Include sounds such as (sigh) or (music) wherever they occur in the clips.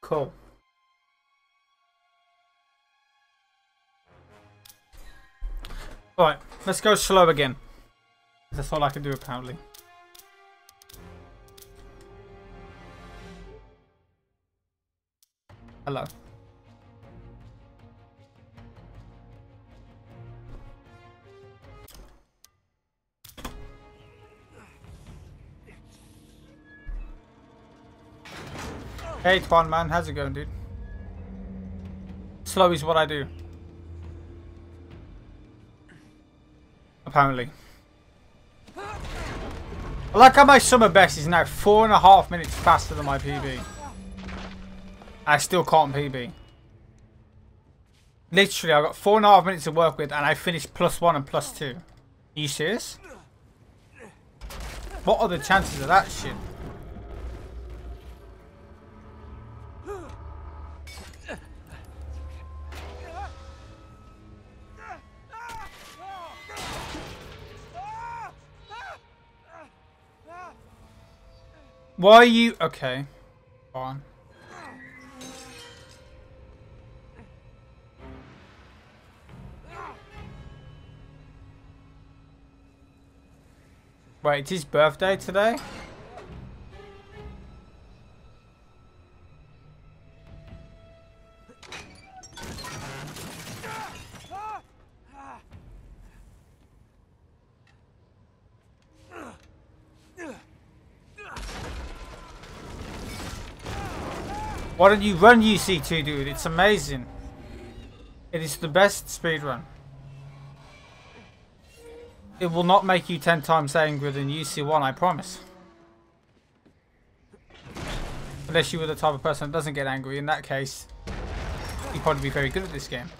Cool. Alright, let's go slow again. That's all I can do apparently. Hello. Hey Twan man, how's it going dude? Slow is what I do. Apparently. I like how my summer best is now four and a half minutes faster than my PB. I still can't PB. Literally, I got four and a half minutes to work with and I finished plus one and plus two. Are you serious? What are the chances of that shit? Why are you... Okay. On. Wait, it's his birthday today? Why don't you run UC2, dude? It's amazing. It is the best speed run. It will not make you 10 times angrier than UC1, I promise. Unless you were the type of person that doesn't get angry. In that case, you'd probably be very good at this game.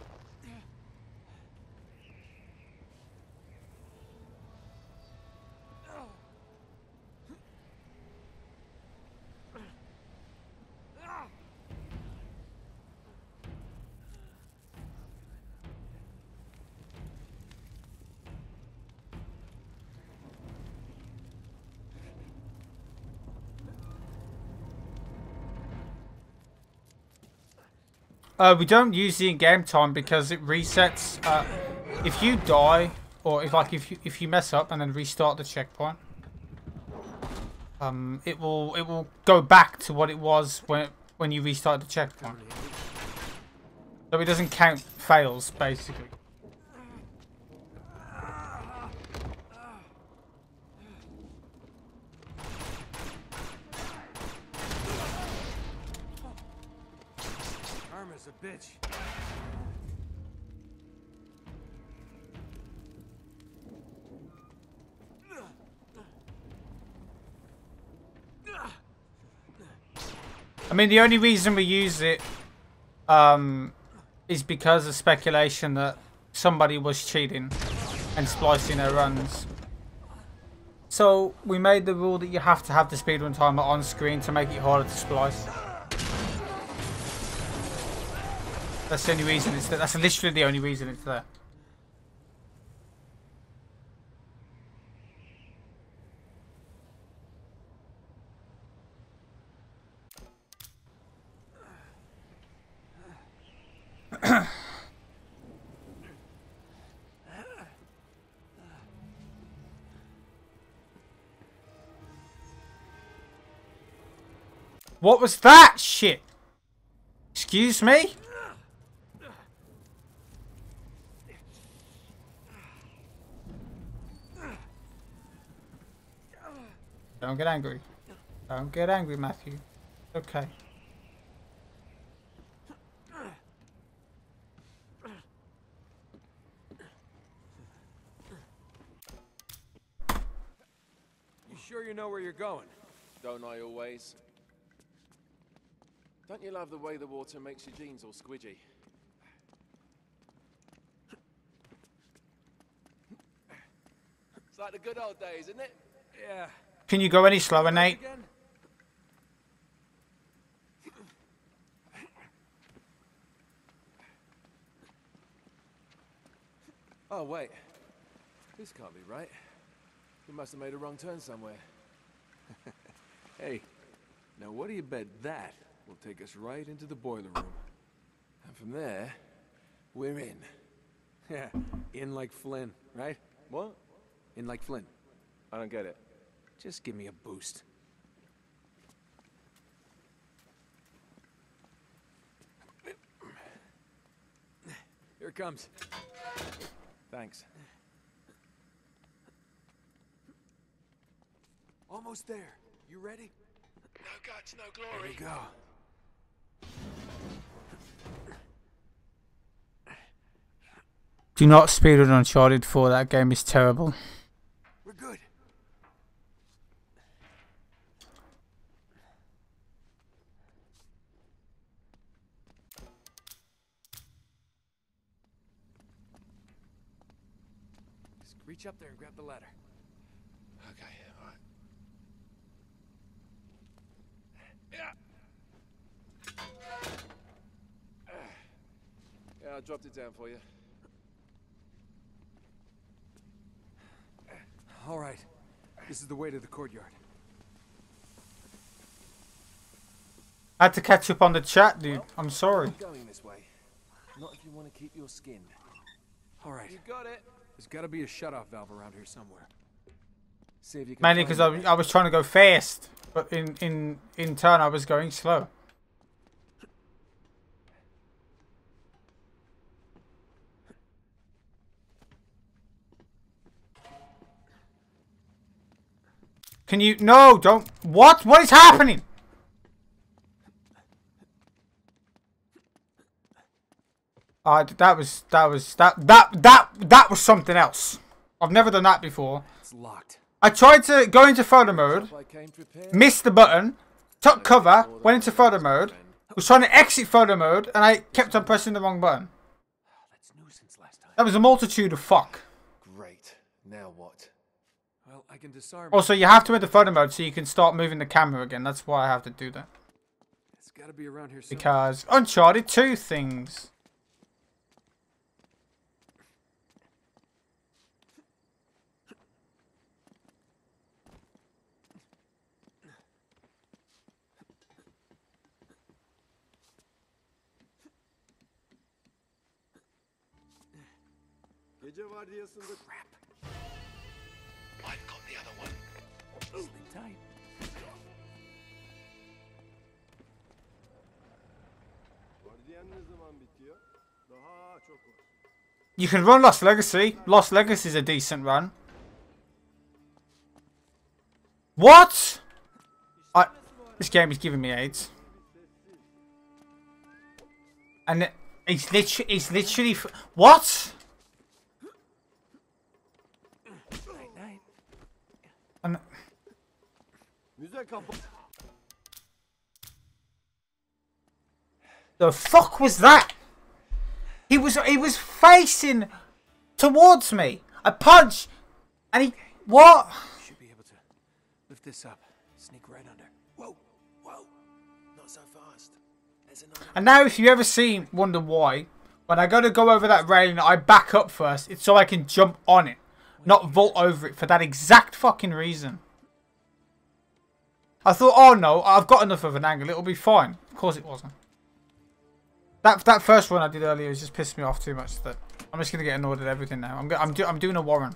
Uh, we don't use the in-game time because it resets. Uh, if you die, or if like if you, if you mess up and then restart the checkpoint, um, it will it will go back to what it was when when you restart the checkpoint. So it doesn't count fails, basically. A bitch. I mean, the only reason we use it um, is because of speculation that somebody was cheating and splicing their runs. So we made the rule that you have to have the speedrun timer on screen to make it harder to splice. That's the only reason it's there. That's literally the only reason it's there. What was that shit? Excuse me? Don't get angry. Don't get angry, Matthew. Okay. You sure you know where you're going? Don't I always? Don't you love the way the water makes your jeans all squidgy? It's like the good old days, isn't it? Yeah. Can you go any slower, Nate? Oh, wait. This can't be right. We must have made a wrong turn somewhere. (laughs) hey, now what do you bet that will take us right into the boiler room. And from there, we're in. Yeah, (laughs) in like Flynn, right? What? In like Flynn. I don't get it. Just give me a boost. Here it comes. Thanks. Almost there. You ready? No guts, no glory. Here glory. we go. Do not speedrun Uncharted 4. That game is terrible. We're good. Just reach up there and grab the ladder. Okay, alright. Yeah, Yeah, I dropped it down for you. All right. This is the way to the courtyard. I had to catch up on the chat, dude. I'm sorry. Going this way. Not if you want to keep your skin. All right. You got it. There's got to be a shut-off valve around here somewhere. See if you can. Mainly because. I, I was trying to go fast, but in in in turn I was going slow. Can you? No, don't. What? What is happening? Uh, that was that was that that that that was something else. I've never done that before. It's locked. I tried to go into photo mode, I came prepared. missed the button, took cover, went into photo mode, was trying to exit photo mode, and I kept on pressing the wrong button. That's new since last time. That was a multitude of fuck. Great. Now what? Well, I can disarm. Also, you have to enter photo mode so you can start moving the camera again. That's why I have to do that. It's got to be around here somewhere. Because Uncharted 2 things. Gece vardiyasında... I've got the other one. Sleep tight. Vardiyan ne zaman bitiyor? Daha çok var. You can run Lost Legacy. Lost Legacy is a decent run. What? I, this game is giving me AIDS. And it- it's literally, it's literally, what? Night, night. And Müze kapalı. The fuck was that? He was, he was facing towards me. I punched, and he, what? Should be able to lift this up. Sneak right under. Whoa, whoa. Not so fast. And now, if you ever see, wonder why, when I go to go over that railing, I back up first. It's so I can jump on it, not vault over it for that exact fucking reason. I thought, oh no, I've got enough of an angle. It'll be fine. Of course, it wasn't. That that first one I did earlier just pissed me off too much. That I'm just gonna get annoyed at everything now. I'm I'm do- I'm doing a Warren.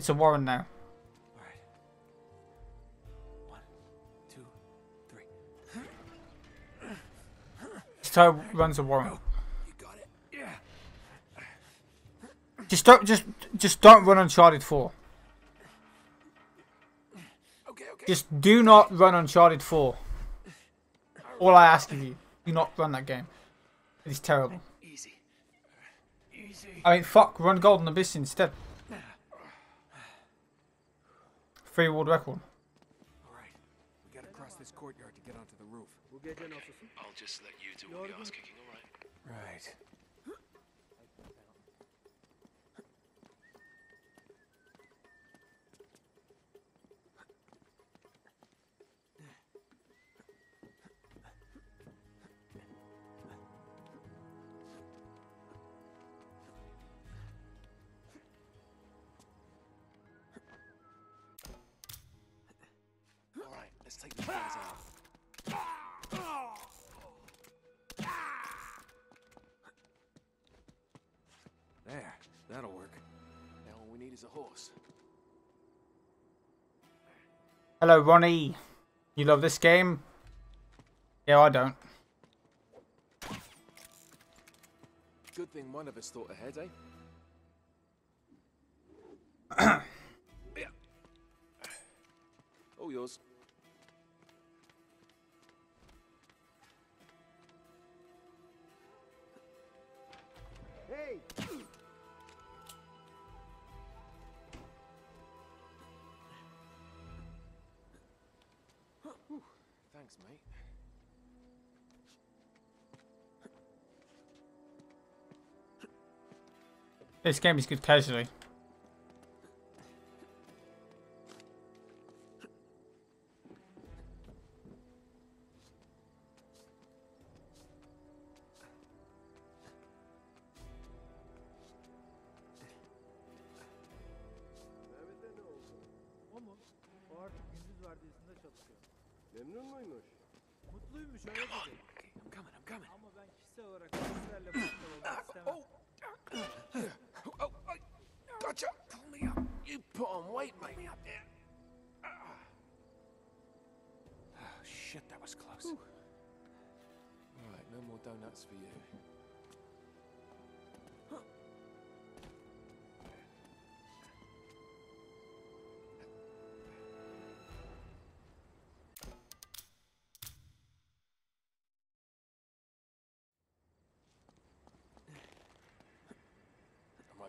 It's a Warren now. Right. One, two, three. This time runs a Warren. You got it. Yeah. Just don't just just don't run Uncharted 4. Okay, okay. Just do not run Uncharted 4. All I ask of you, do not run that game. It is terrible. Easy. Easy. I mean, fuck, run Golden Abyss instead. Free world record. All right. We gotta cross this courtyard to get onto the roof. Bu gece nasılsın? I'll just let you do all the ass kicking, alright? Right. guys off. There, that'll work. Now all we need is a horse. Hello, Ronnie. You love this game? Yeah, I don't. Good thing one of us thought ahead, eh? (coughs) Yeah. All yours. This game is good casually.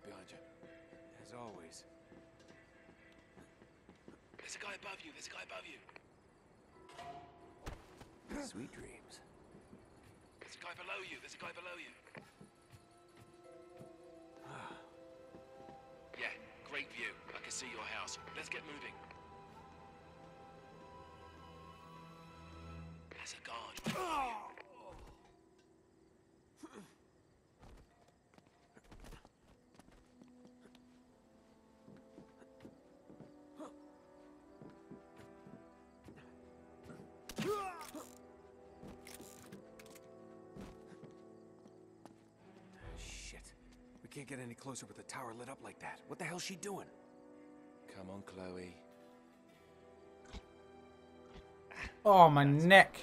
Behind you. As always. There's a guy above you. There's a guy above you. (laughs) Sweet dreams. There's a guy below you. There's a guy below you. (sighs) yeah, great view. I can see your house. Let's get moving. There's a guard. (sighs) (laughs) can't get any closer with the tower lit up like that. What the hell's she doing? Come on, Chloe. Oh, my neck.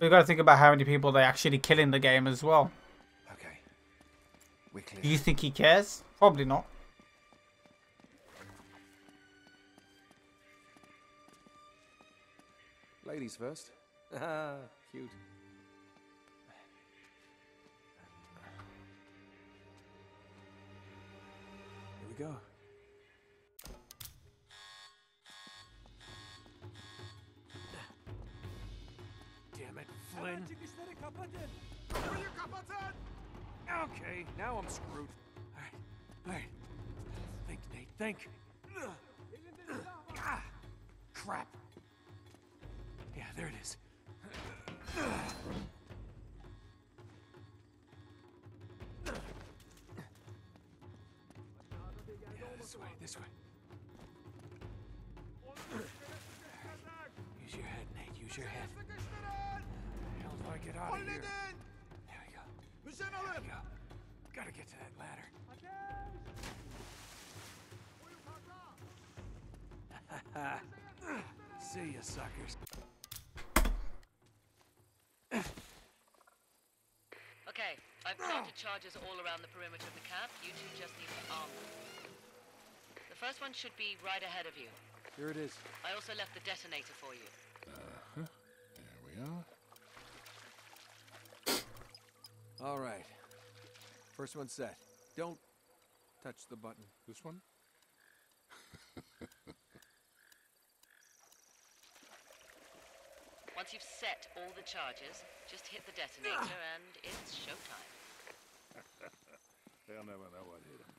We've got to think about how many people they actually kill in the game as well. Okay. Do you think he cares? Probably not. Ladies first. (laughs) Ah, cute. Here we go. Damn it, Flynn. Okay, now I'm screwed. Alright, alright. Think, Nate, think. Ah, crap. Yeah, there it is. Yeah, this way, this way. Use your head, Nate, use your head. How do I get out of here? There we go. There we go. Gotta get to that ladder. (laughs) See you, suckers. Okay, I've planted charges all around the perimeter of the camp. You two just need to arm them. The first one should be right ahead of you. Here it is. I also left the detonator for you. Uh-huh. There we are. All right. First one set. Don't touch the button. This one? (laughs) Once you've set all the charges, just hit the detonator (sighs) and it's showtime. They'll never know I hit him.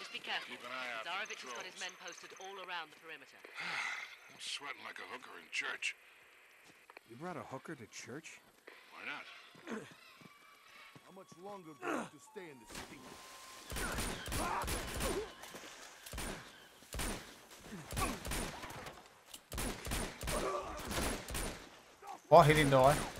Just be careful. Keep an eye out for Lazarevic has got his men posted all around the perimeter. (sighs) I'm sweating like a hooker in church. You brought a hooker to church? Why not? (clears throat) How much longer do you have to stay in this city? What? He didn't die.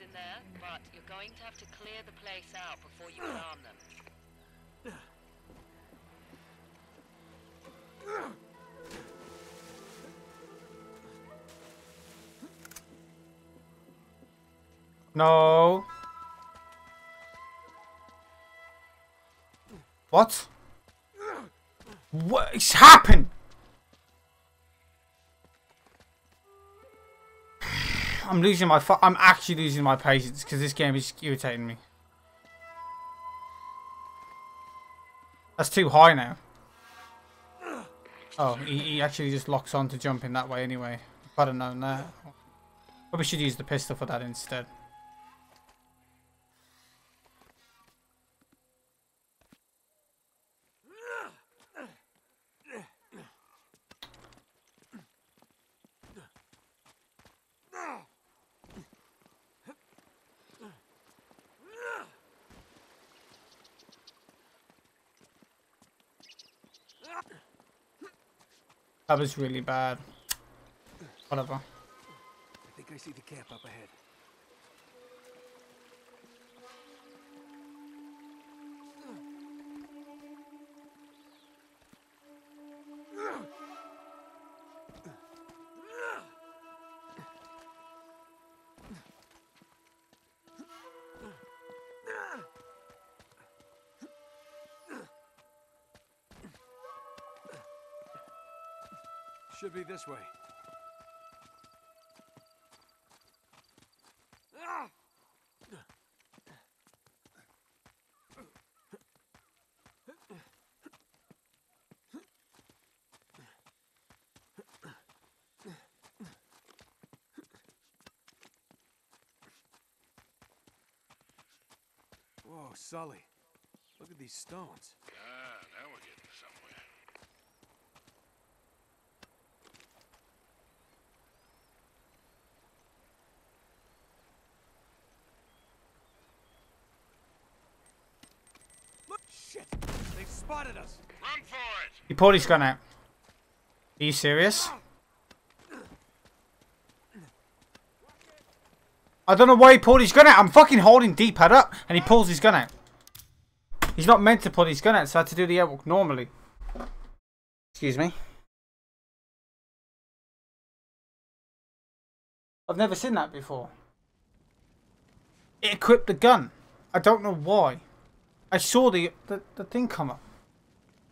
In there, but you're going to have to clear the place out before you can them. No. What? What's happened? I'm losing my. I'm actually losing my patience because this game is irritating me. That's too high now. Oh, he, he actually just locks on to jumping that way anyway. I'd have known that. Probably should use the pistol for that instead. That was really bad. Whatever. I think I see the camp up ahead. This way. Whoa, Sully. Look at these stones. Ah, now we're getting somewhere. Look, shit! They've spotted us! Run for it! He pulled his gun out. Are you serious? I don't know why he pulled his gun out. I'm fucking holding D-pad up and he pulls his gun out. He's not meant to pull his gun out, so I had to do the airwalk normally. Excuse me. I've never seen that before. It equipped the gun. I don't know why. I saw the, the, the thing come up.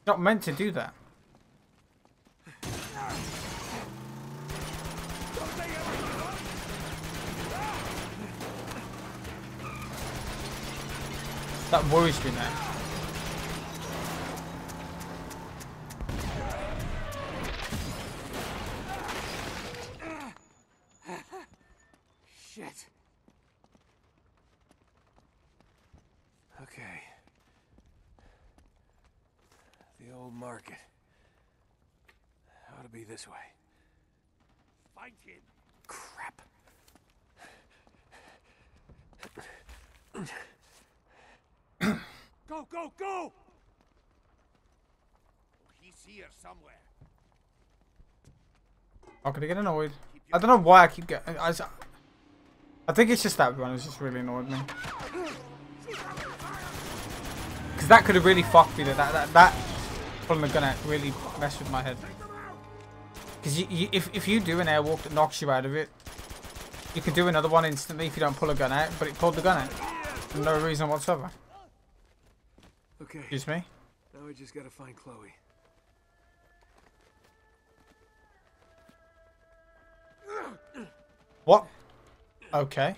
Not meant to do that. That worries me now. Shit. Okay. The old market. Ought to be this way. Find him. Crap. Go, go, go! Oh, he's here somewhere. Oh, I'm gonna get annoyed. I don't know why I keep getting. I, s- I think it's just that one. It's just really annoyed me. Because that could have really fucked me. That that that, that pulling the gun out really messed with my head. Because if if you do an airwalk that knocks you out of it, you can do another one instantly if you don't pull a gun out. But it pulled the gun out for no reason whatsoever. Okay. Excuse me. Now we just gotta find Chloe. What? Okay.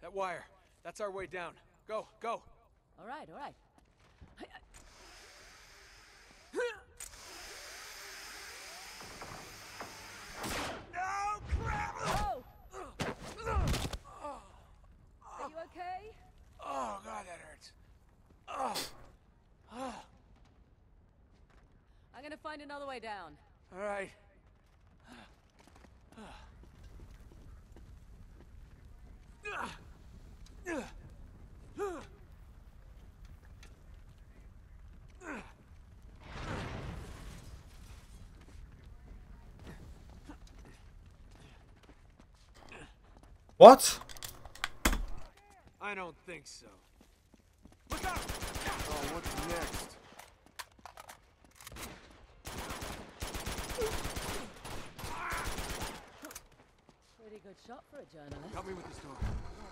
That wire. That's our way down. Go, go. All right, all right. No, crap! Oh! Are you okay? Oh, God, that hurts. Oh, I'm gonna find another way down. all right. What? I don't think so. Look out! Oh, what's next? Pretty good shot for a journalist. Help me with this door.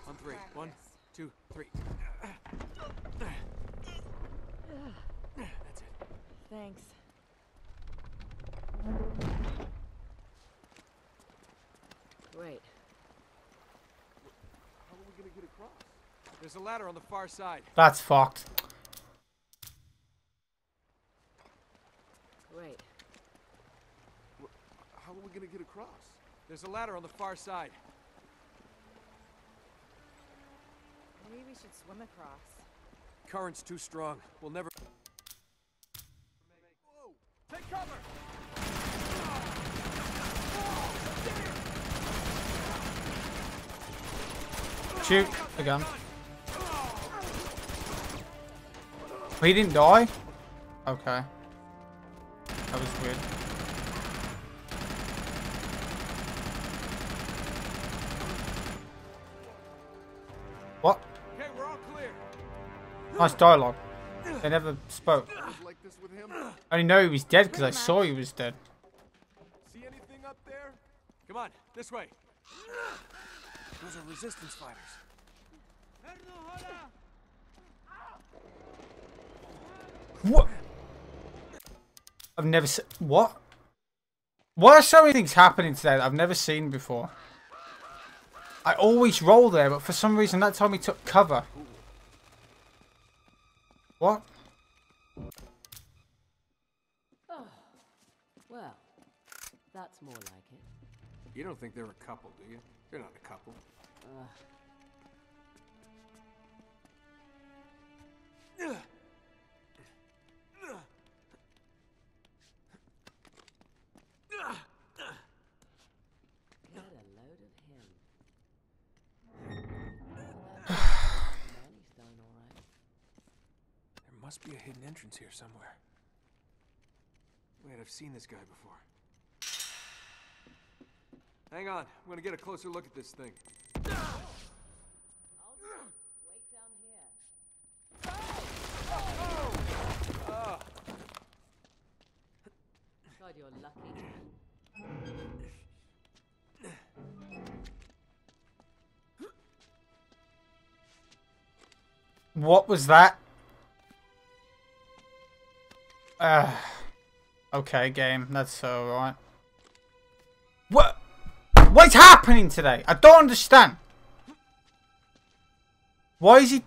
On three. One, two, three. That's it. Thanks. Great. How are we gonna get across? There's a ladder on the far side. That's fucked. Wait. How are we gonna get across? There's a ladder on the far side. Maybe we should swim across. Current's too strong. We'll never. Take cover! Shoot the He didn't die? Okay. That was weird. What? Okay, we're all clear. Nice dialogue. They never spoke. Like? I only know he was dead because I saw he was dead. See anything up there? Come on, this way. Those are resistance fighters. What? I've never seen. What? Why are so many things happening today that I've never seen before? I always roll there, but for some reason that time he took cover. What? Oh, well, that's more like it. You don't think they're a couple, do you? They're not a couple. Get must be a hidden entrance here somewhere. Wait, I've seen this guy before. Hang on, I'm gonna get a closer look at this thing. Wait down here. God, you're lucky. What was that? Uh, okay, game. That's so right. What? What's happening today? I don't understand. Why is he?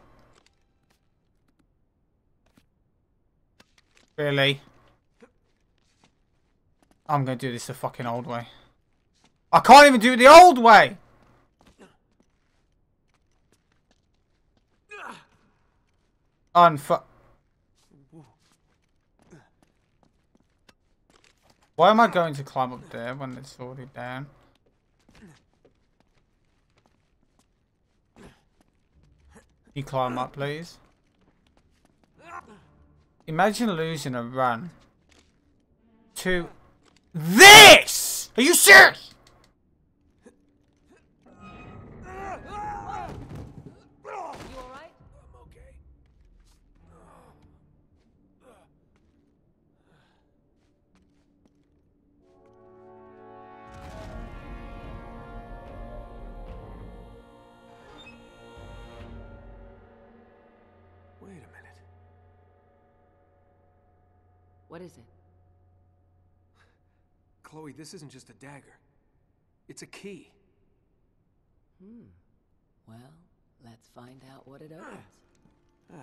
Really? I'm gonna do this the fucking old way. I can't even do it the old way. Unfu. Why am I going to climb up there when it's already down? You climb up, please. Imagine losing a run to this. Are you serious? What is it? Chloe, this isn't just a dagger. It's a key. Hmm. Well, Let's find out what it opens. it's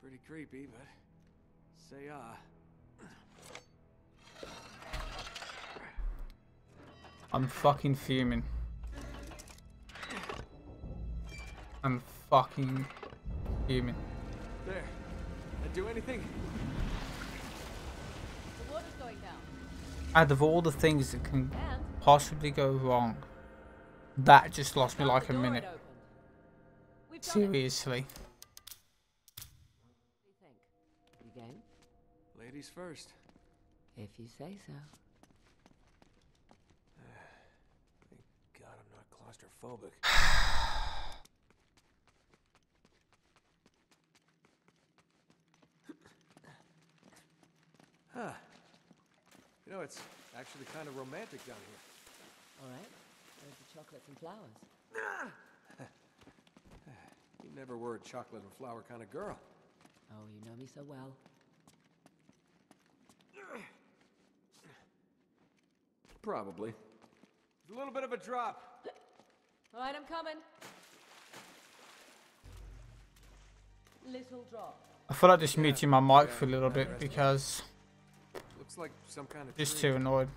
Pretty creepy, but say ah. I'm fucking fuming. I'm fucking fuming. There. I do anything? The water's going down. Out of all the things that can possibly go wrong, that just lost me like a minute. had opened. We've done it. Seriously. What do you think? You game? Ladies first. If you say so. (sighs) Thank God, I'm not claustrophobic. (sighs) (sighs) huh. You know, it's actually kind of romantic down here. All right. There's the chocolates and flowers. You never were a chocolate and flower kind of girl. Oh, you know me so well. Probably. It's a little bit of a drop. All right, I'm coming. Little drop. I feel like just muting my mic for a little bit because Looks like some kind of just too annoyed.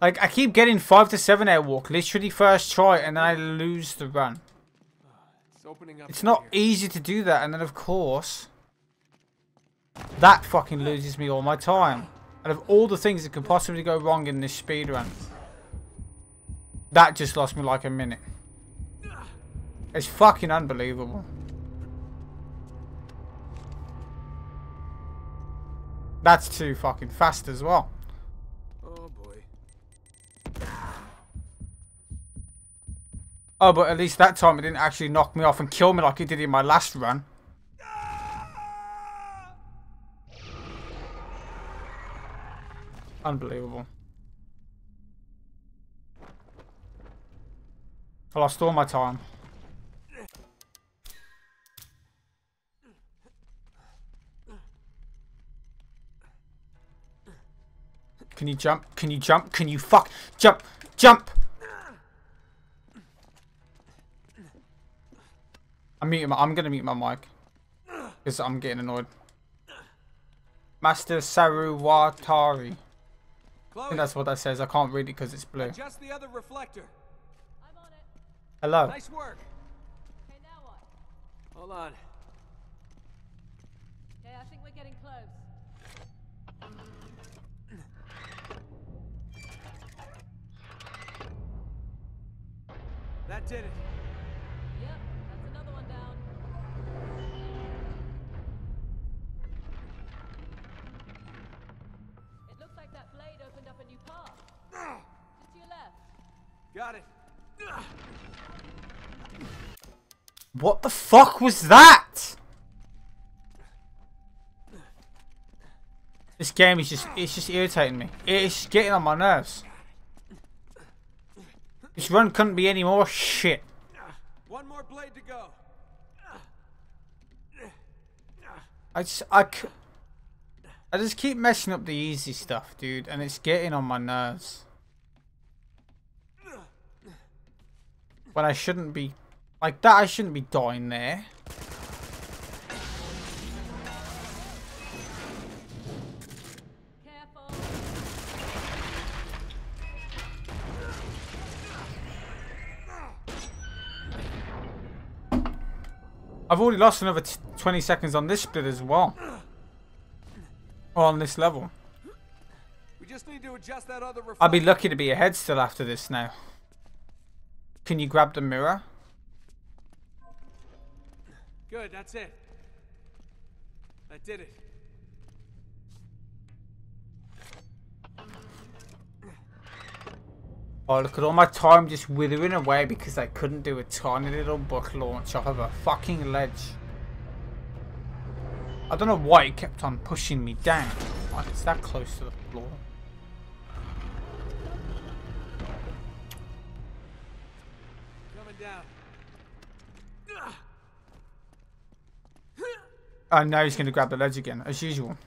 Like I keep getting five to seven airwalk, literally first try, and then I lose the run. Ah, it's opening up. It's not here. easy to do that, and then of course that fucking loses me all my time. Out of all the things that could possibly go wrong in this speed run, that just lost me like a minute. It's fucking unbelievable. That's too fucking fast as well. Oh boy. Oh, but at least that time it didn't actually knock me off and kill me like it did in my last run. Unbelievable. I lost all my time. Can you jump? Can you jump? Can you fuck? Jump! Jump! I'm muting my, I'm gonna mute my mic. Because I'm getting annoyed. Master Saruwatari. I think that's what that says. I can't read it because it's blue. adjust the other reflector. I'm on it. Hello. Nice work. Okay, now what? Hold on. That did it. Yep, that's another one down. It looks like that blade opened up a new path. Just to your left. Got it. Ah! What the fuck was that? This game is just it's just irritating me. It's getting on my nerves. This run couldn't be any more shit. One more blade to go. I just I, I just keep messing up the easy stuff, dude, and it's getting on my nerves. When I shouldn't be like that, I shouldn't be dying there. I've already lost another t 20 seconds on this split as well. Or on this level. We just need to adjust that other. I'd be lucky to be ahead still after this now. Can you grab the mirror? Good, that's it. That did it. Oh, look at all my time just withering away because I couldn't do a tiny little buck launch off of a fucking ledge. I don't know why it kept on pushing me down. Like it's that close to the floor. Coming down. And now he's going to grab the ledge again, as usual.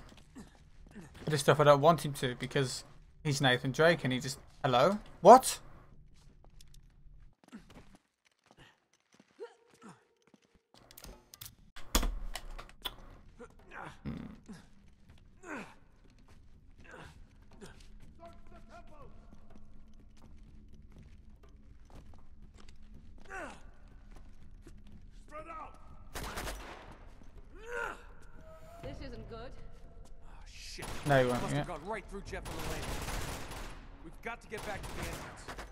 But this stuff I don't want him to because he's Nathan Drake and he just... Hello? What? No, you won't. Yeah. right through Jeff. Got to get back to the entrance.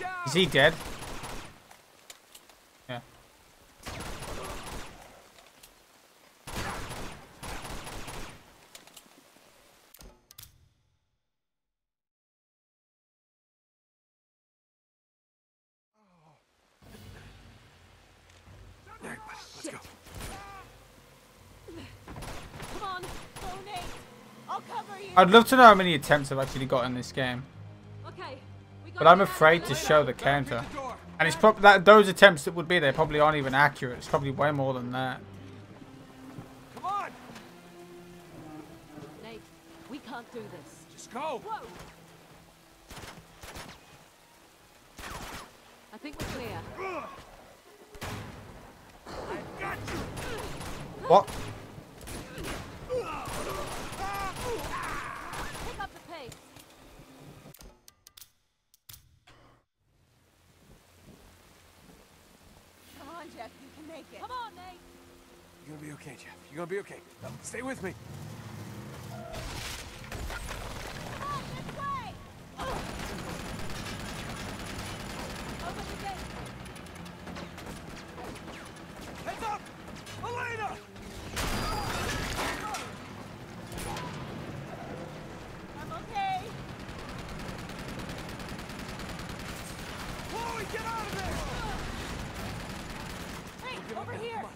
Down. Is he dead? Yeah. All right, buddy, let's go. Come on! Go, Nate! I'll cover you! I'd love to know how many attempts I've actually got in this game. Okay. But I'm afraid to show the counter. Get the door. And it's probably that those attempts that would be there probably aren't even accurate. It's probably way more than that. Come on. Nate, we can't do this. Just go. Whoa! I think we're clear. What? Pick up the pace. Come on, Jeff. You can make it. Come on, Nate. You're gonna be okay, Jeff. You're gonna be okay. Stay with me. Come on, this way. Open the gate. Heads up, Elena. I'm okay. Chloe, get out of there. Hey, Give it over now, here. come on.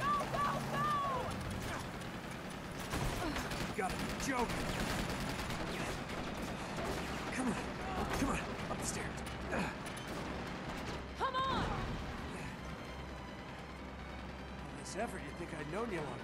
Go, go, go! You gotta be joking. Come on, come on, up the stairs. Come on! All this effort, you'd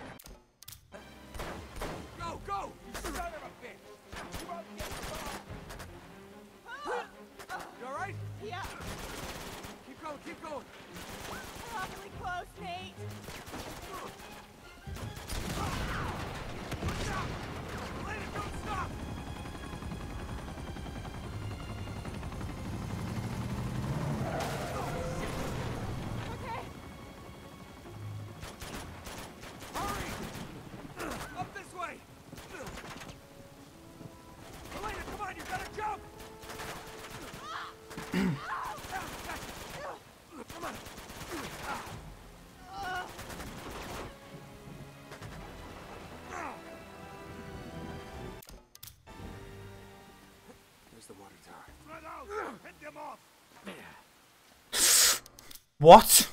What?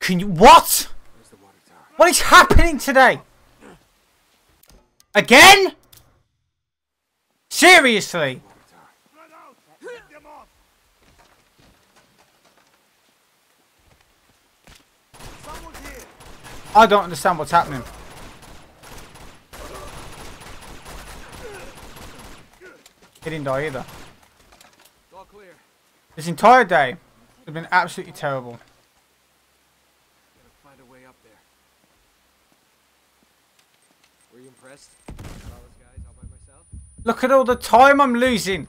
Can you what? What is happening today? Again? Seriously? Water tower. Spread out. Hit them off. Someone's here. I don't understand what's happening. He didn't die either. It's all clear. This entire day They've been absolutely terrible. Find a way up there. Were you impressed? Look at all the time I'm losing.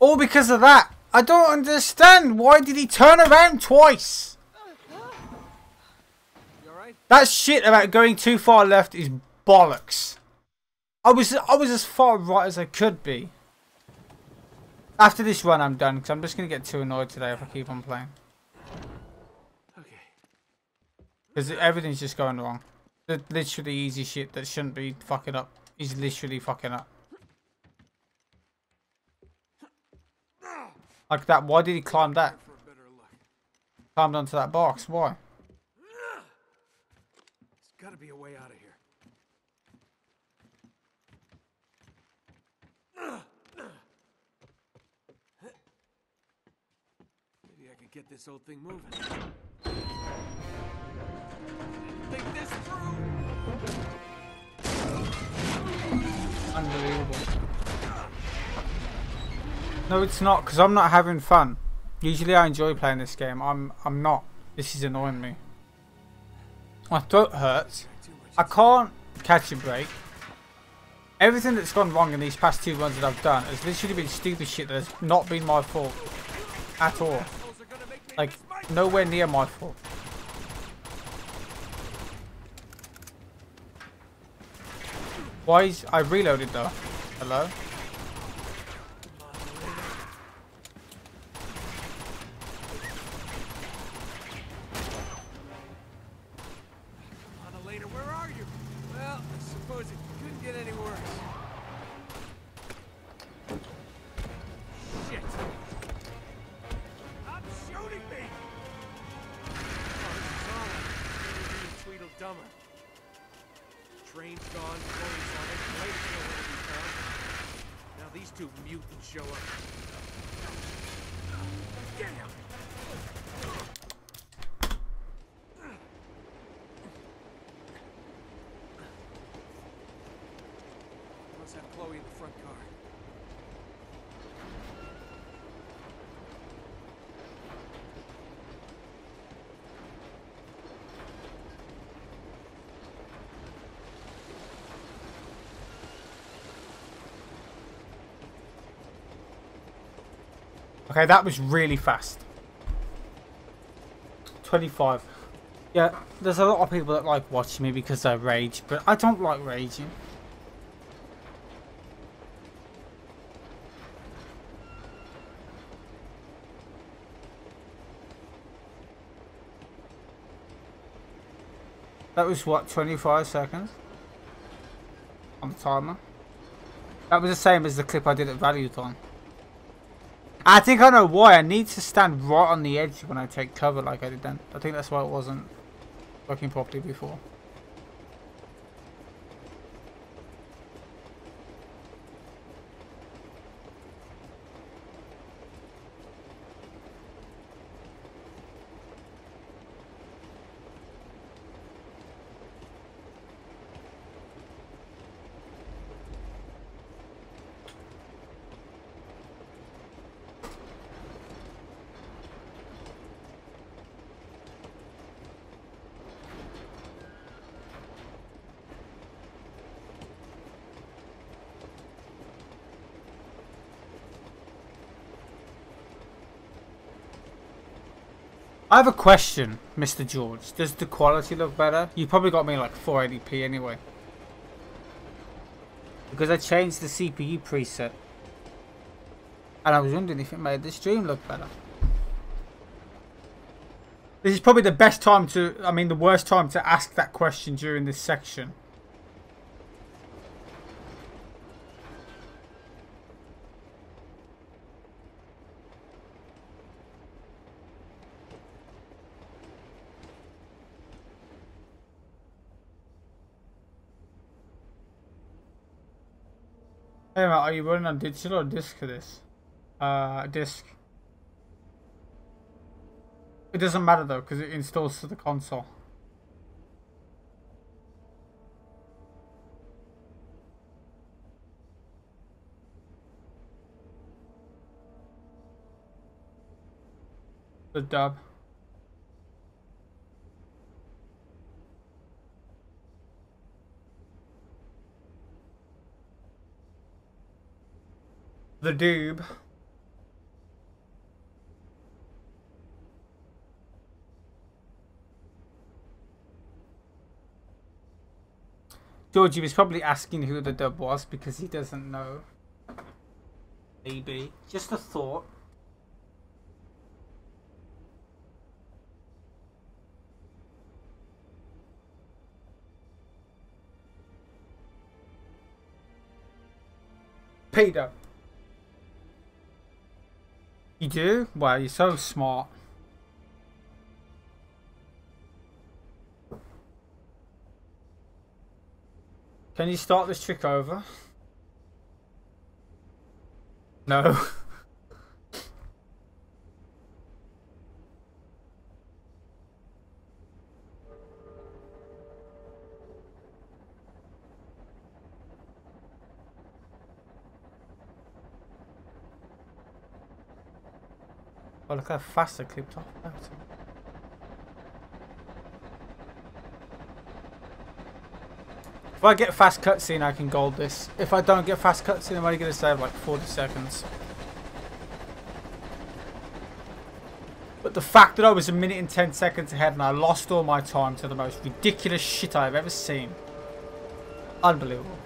All because of that. I don't understand. Why did he turn around twice? That shit about going too far left is bollocks. I was I was as far right as I could be. After this run, I'm done because I'm just gonna get too annoyed today if I keep on playing. Okay. Because everything's just going wrong. The literally easy shit that shouldn't be fucking up is literally fucking up. Like that. Why did he climb that? For a better look. Climbed onto that box. Why? There's gotta be a way out of here. Maybe I could get this old thing moving. Think this through. Unbelievable. No, it's not, because I'm not having fun. Usually I enjoy playing this game. I'm I'm not. This is annoying me. My throat hurts. I can't catch a break. Everything that's gone wrong in these past two runs that I've done has literally been stupid shit that has not been my fault. At all. Assholes are gonna make me Like, nowhere near my fault. Why is... I reloaded though. Hello? Okay, that was really fast. 25. Yeah, there's a lot of people that like watching me because I rage, but I don't like raging. That was what, 25 seconds? On the timer? That was the same as the clip I did at Valueton. I think I know why. I need to stand right on the edge when I take cover like I did then. I think that's why it wasn't working properly before. I have a question, Mr. George. Does the quality look better? You probably got me like 480p anyway. Because I changed the CPU preset. And I was wondering if it made the stream look better. This is probably the best time to, I mean the worst time to ask that question during this section. You running on digital or disc for this? Uh, disc. It doesn't matter though, because it installs to the console. The dub. The doob. Georgie was probably asking who the dub was because he doesn't know. Maybe. Just a thought. Peter. You do? Wow, you're so smart. Can you start this trick over? No. (laughs) Oh, look how fast I clipped off. If I get fast cutscene, I can gold this. If I don't get fast cutscene, I'm only going to save like 40 seconds. But the fact that I was a minute and 10 seconds ahead and I lost all my time to the most ridiculous shit I've ever seen. Unbelievable.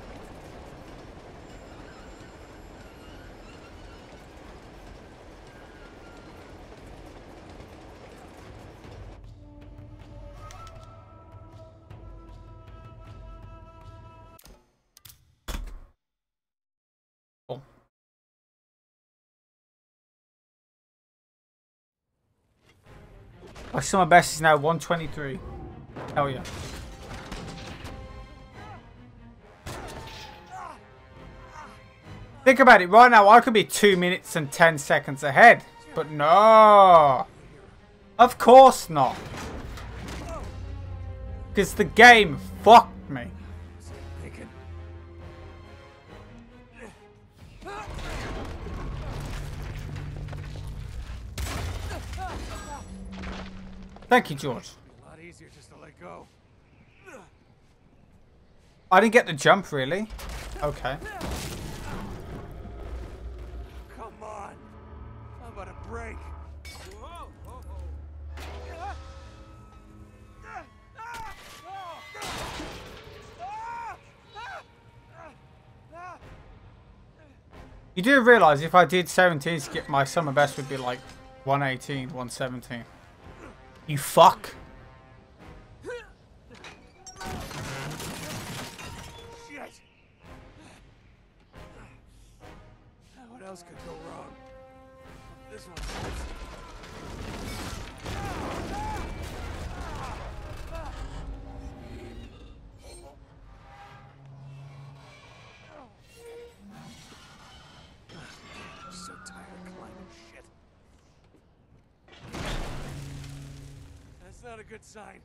Summer best is now 123. Hell yeah. Think about it, right now I could be 2 minutes and 10 seconds ahead. But no! Of course not. Because the game fucked me. Thank you, George. A lot easier just to let go. I didn't get the jump, really. Okay. Come on. How about a break? Whoa, whoa, whoa. You do realise if I did 17 skip, my sum of best would be like 118, 117. You fuck. Good sign.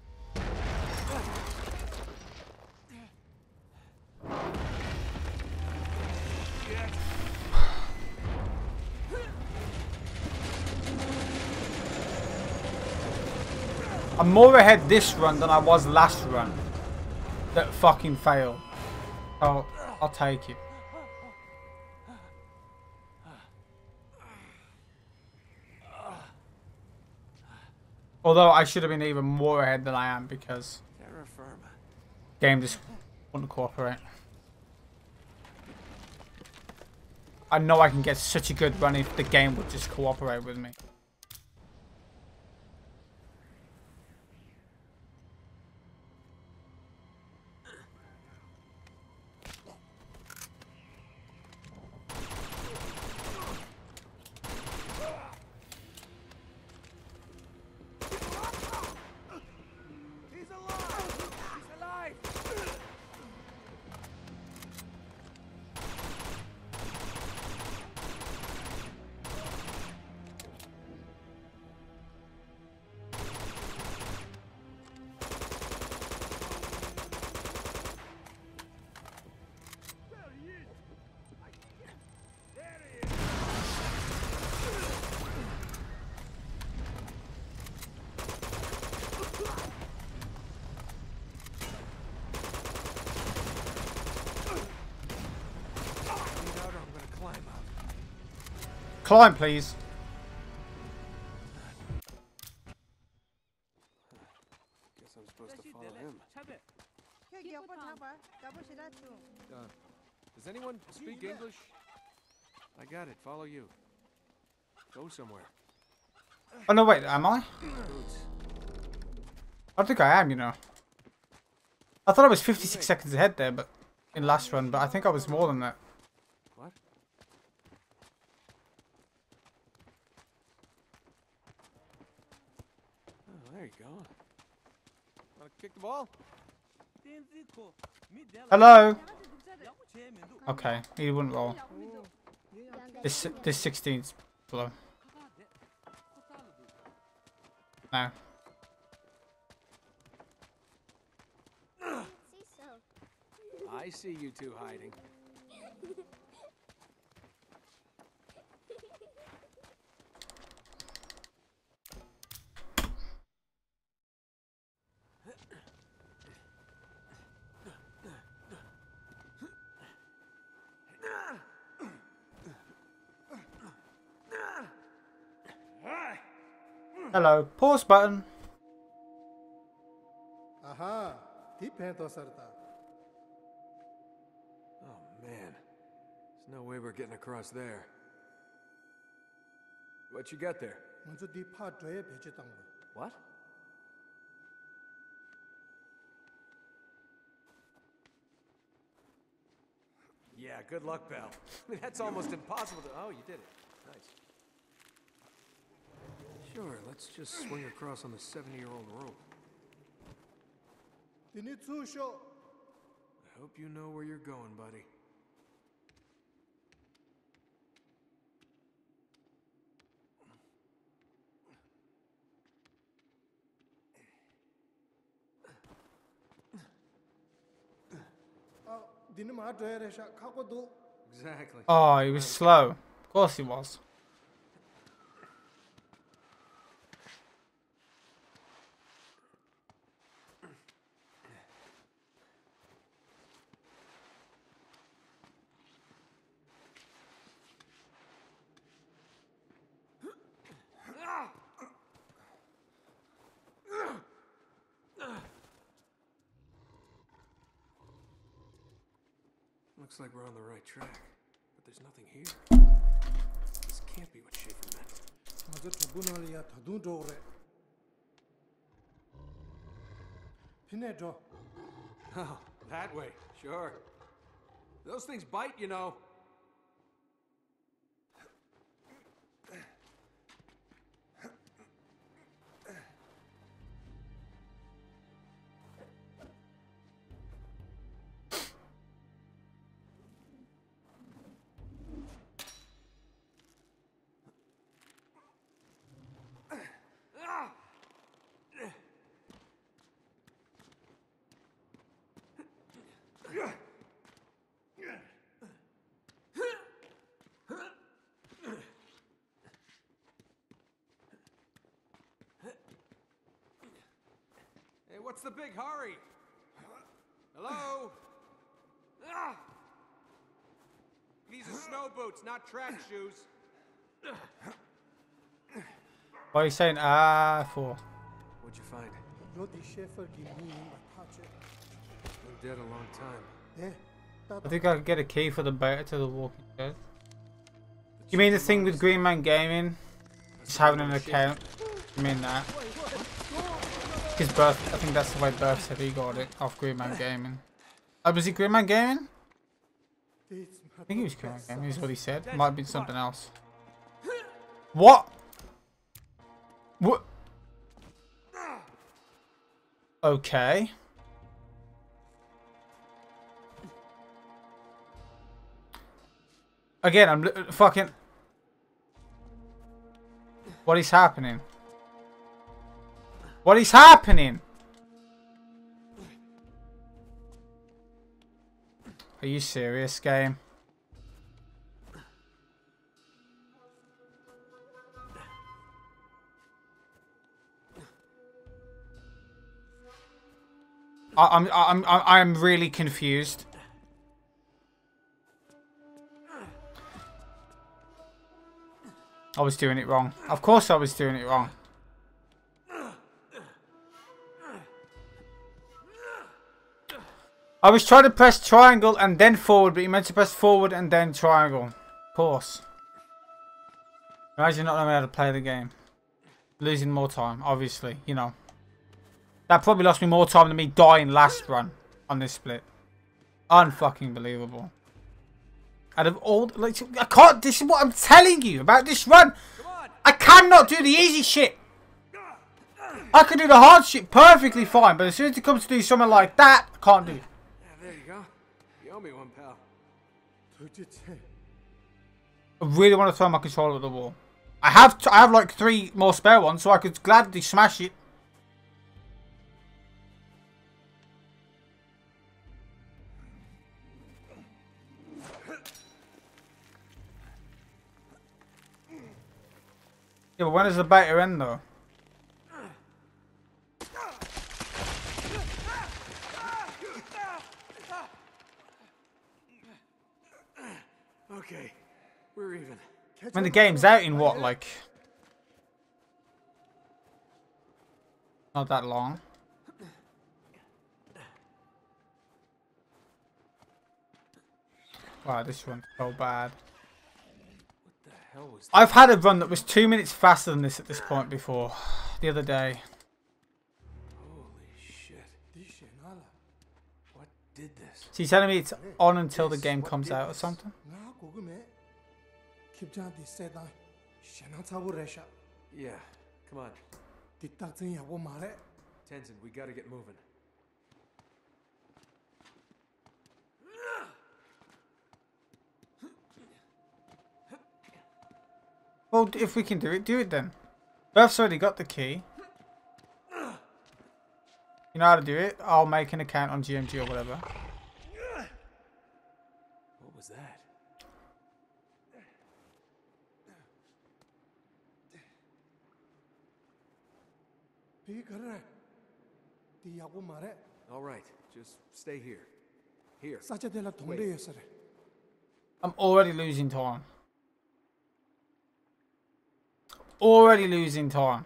I'm more ahead this run than I was last run. That fucking failed. Oh, I'll take it. Although I should have been even more ahead than I am because game just wouldn't cooperate. I know I can get such a good run if the game would just cooperate with me. Climb, please. Guess I'm supposed to follow him. Does anyone speak English? I got it. Follow you. Go somewhere. Oh no, wait. Am I? I think I am. You know. I thought I was 56 seconds ahead there, but in last run, but I think I was more than that. Hello? Okay, he wouldn't roll. This this 16's below. No. I see you two hiding. Hello. Pause button. 아하, 디펜더 sarta. Oh, man. There's no way we're getting across there. What you got there? 먼저 디파 줘야 배치당 거. What? Yeah, good luck, pal. I (laughs) mean, that's almost impossible to. Oh, you did it. Nice. Sure, let's just swing across on the 70-year-old rope. I hope you know where you're going, buddy. Exactly. Oh, he was slow. Of course he was. track, but there's nothing here. This can't be what Schaefer meant. Pinedo. Oh, that way, sure. Those things bite, you know. Hey, what's the big hurry? Hello? Ah! These are snow boots, not track shoes. What are you saying? Ah, for. What'd you find? Bloody shepherd, you mean hatchet. Been dead a long time. Yeah. I think I'll get a key for the better to the Walking Dead. You mean the thing with Green Man Gaming? Just having an account. You mean that? His birth, I think that's the way Birth said he got it off Green Man Gaming. Oh, was he Green Man Gaming? I think he was Green Man Gaming, is what he said. Might have been something else. What? What? Okay. Again, I'm fucking. What is happening? What is happening? Are you serious, game? I'm I'm I'm really confused. I was doing it wrong. Of course I was doing it wrong. I was trying to press triangle and then forward, but you meant to press forward and then triangle. Of course. Imagine not knowing how to play the game. Losing more time, obviously, you know. That probably lost me more time than me dying last run on this split. Unfucking believable. Out of all, like, I can't, this is what I'm telling you about this run. I cannot do the easy shit. I can do the hard shit perfectly fine, but as soon as it comes to do something like that, I can't do it. Yeah, there you go. You owe me one, pal. 도대체 I really want to throw my controller at the wall. I have, t I have like three more spare ones, so I could gladly smash it. Yeah, but when does the beta end though? Okay, we're even. When the game's out in what, like... Not that long. Wow, this one's so bad. The hell was I've had a run that was two minutes faster than this at this point before. The other day. Holy shit. What did this? So you're telling me it's on until the game comes out or something? kogu me kipchan di setan shenan tsabu resha. Yeah, come on. Di tak zin yabu. Tenzin, we gotta get moving. Well, if we can do it, do it then. Beth's already got the key. You know how to do it? I'll make an account on GMG or whatever. All right, just stay here. Here. Wait. I'm already losing time. Already losing time.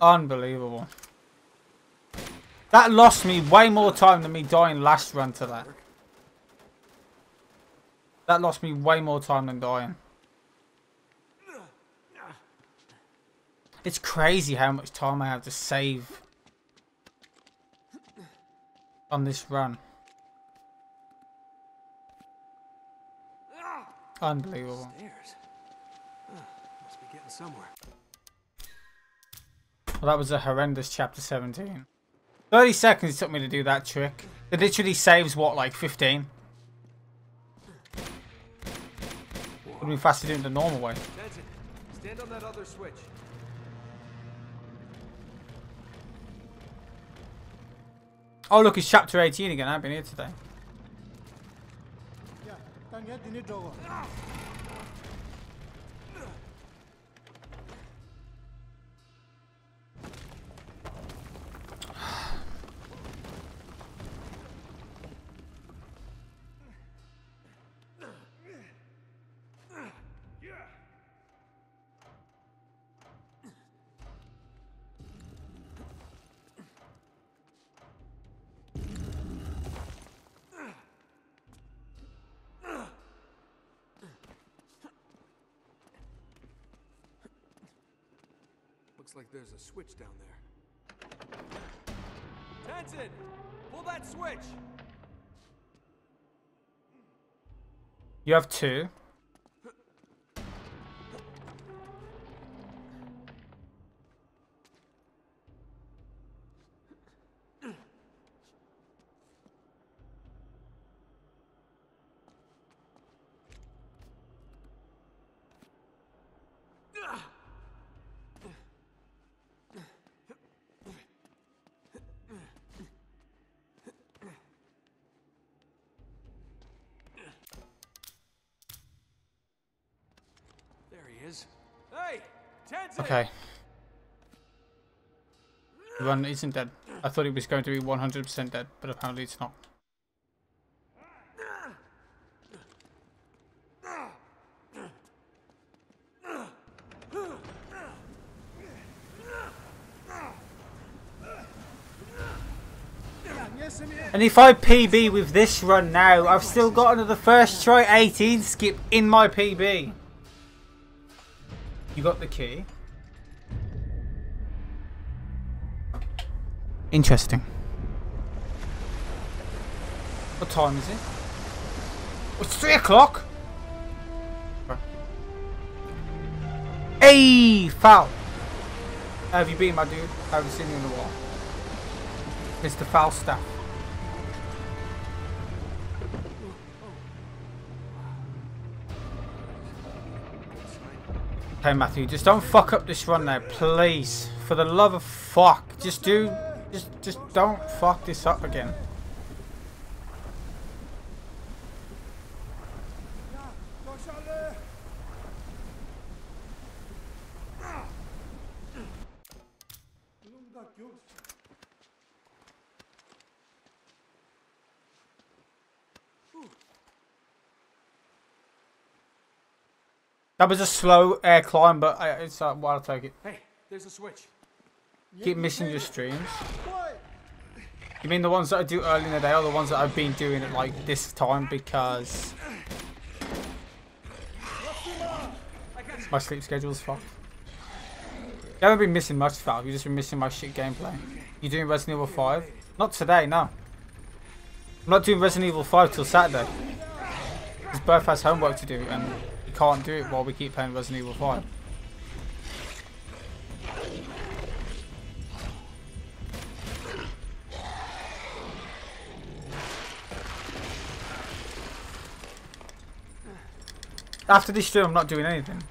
Unbelievable. That lost me way more time than me dying last run to that. That lost me way more time than dying. It's crazy how much time I have to save on this run. Unbelievable. Must be getting somewhere. Well, that was a horrendous chapter 17. 30 seconds it took me to do that trick. It literally saves, what, like 15? Would have been faster doing it the normal way. Tenzin, stand on that other switch. Oh, look, it's chapter 18 again. I've been here today. 야 Looks like there's a switch down there. Tenzin! Pull that switch! You have two. Okay. Run isn't dead. I thought it was going to be 100% dead, but apparently it's not. And if I PB with this run now, I've still got another first try 18 skip in my PB. You got the key. Interesting. What time is it? Oh, it's three o'clock. Hey, foul. How have you been, my dude? I haven't seen you in a while. Mr. Falstaff. Okay, Matthew, just don't fuck up this run now, please. For the love of fuck, just do, just, just don't fuck this up again. That was a slow air climb, but I, it's uh, well, I'll take it. Hey, there's a switch. Keep missing your streams. You mean the ones that I do early in the day, or the ones that I've been doing at like this time because my sleep schedule's fucked. You haven't been missing much, Val. You've just been missing my shit gameplay. You doing Resident Evil 5? Not today, no. I'm not doing Resident Evil 5 till Saturday. Because Birth has homework to do, and you can't do it while we keep playing Resident Evil 5. After this stream, I'm not doing anything.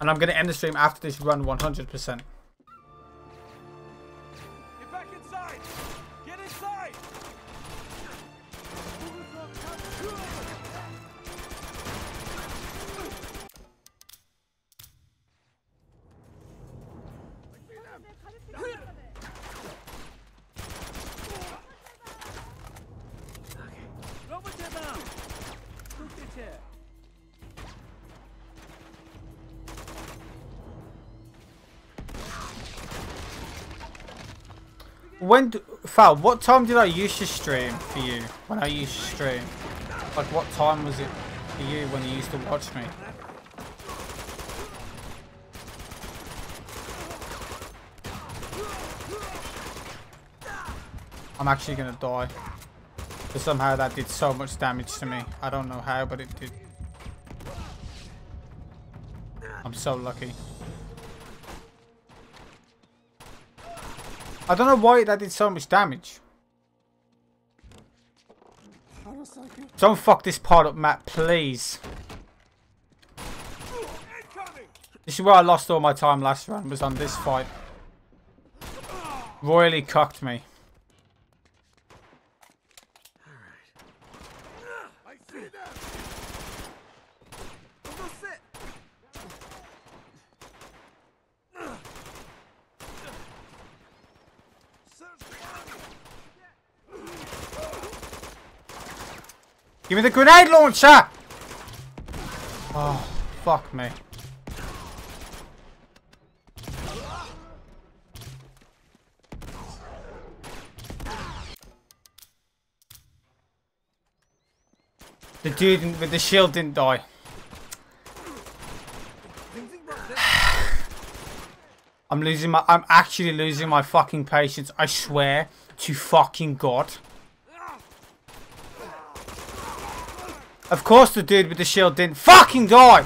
And I'm going to end the stream after this run 100%. When, Fal, what time did I used to stream for you? When I used to stream? Like, what time was it for you when you used to watch me? I'm actually gonna die. But somehow that did so much damage to me. I don't know how, but it did. I'm so lucky. I don't know why that did so much damage. Don't fuck this part up, Matt, please. This is where I lost all my time last round, was on this fight. Royally cucked me. I see them! Almost it! Search Give me the grenade launcher! Oh, fuck me. The dude with the shield didn't die. (sighs) I'm losing my- I'm actually losing my fucking patience. I swear to fucking God. Of course the dude with the shield didn't fucking die!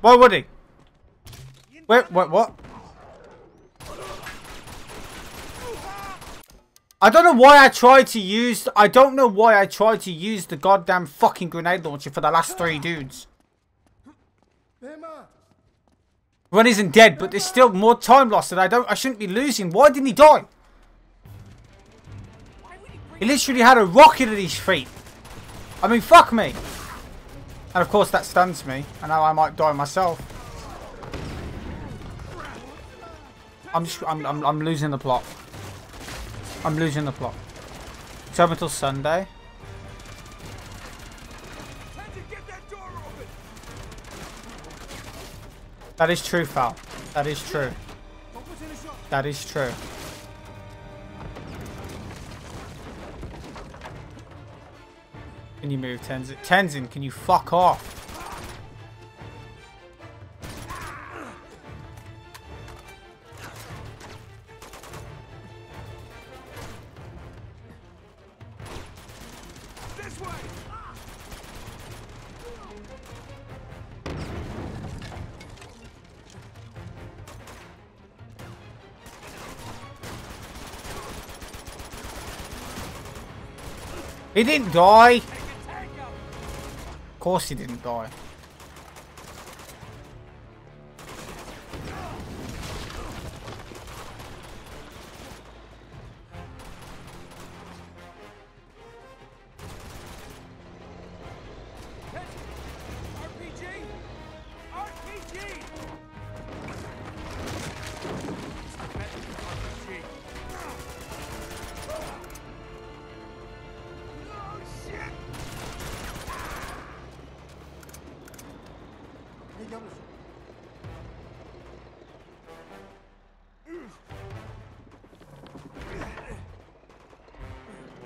Why would he? Wait, wait, what? I don't know why I tried to use... I don't know why I tried to use the goddamn fucking grenade launcher for the last three dudes. Run isn't dead, but there's still more time lost that I don't... I shouldn't be losing. Why didn't he die? He literally had a rocket at his feet. I mean, fuck me. And of course that stuns me. And now I might die myself. I'm just I'm I'm, I'm losing the plot. I'm losing the plot. Open until Sunday. That is true, Fal. That is true. That is true. Can you move, Tenzin? Tenzin, can you fuck off? He didn't die. Take a tank out! Of course he didn't die.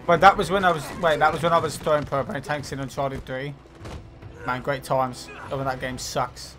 But that was when I was wait, that was when I was throwing propane tanks in Uncharted 3. Man, great times. Over that game sucks.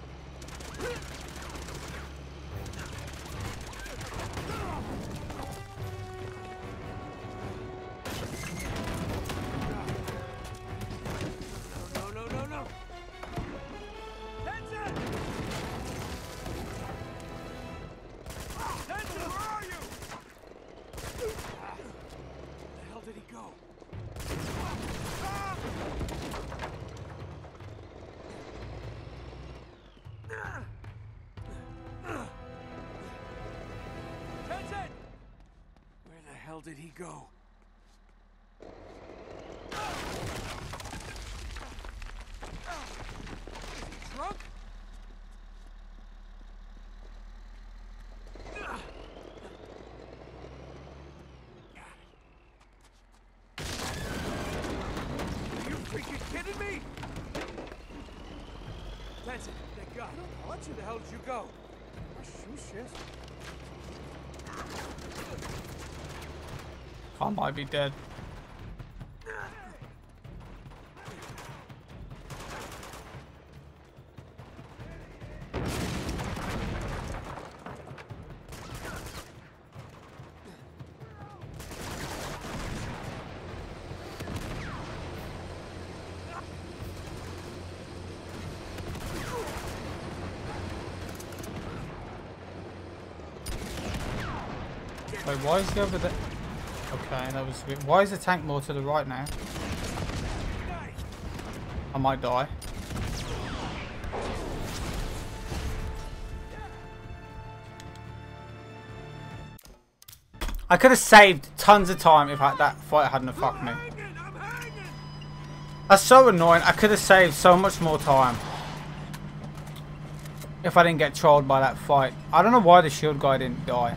Dead. Why is he over there? That was weird. Why is the tank more to the right now? I might die. I could have saved tons of time if I, that fight hadn't have fucked me. That's so annoying. I could have saved so much more time. If I didn't get trolled by that fight. I don't know why the shield guy didn't die.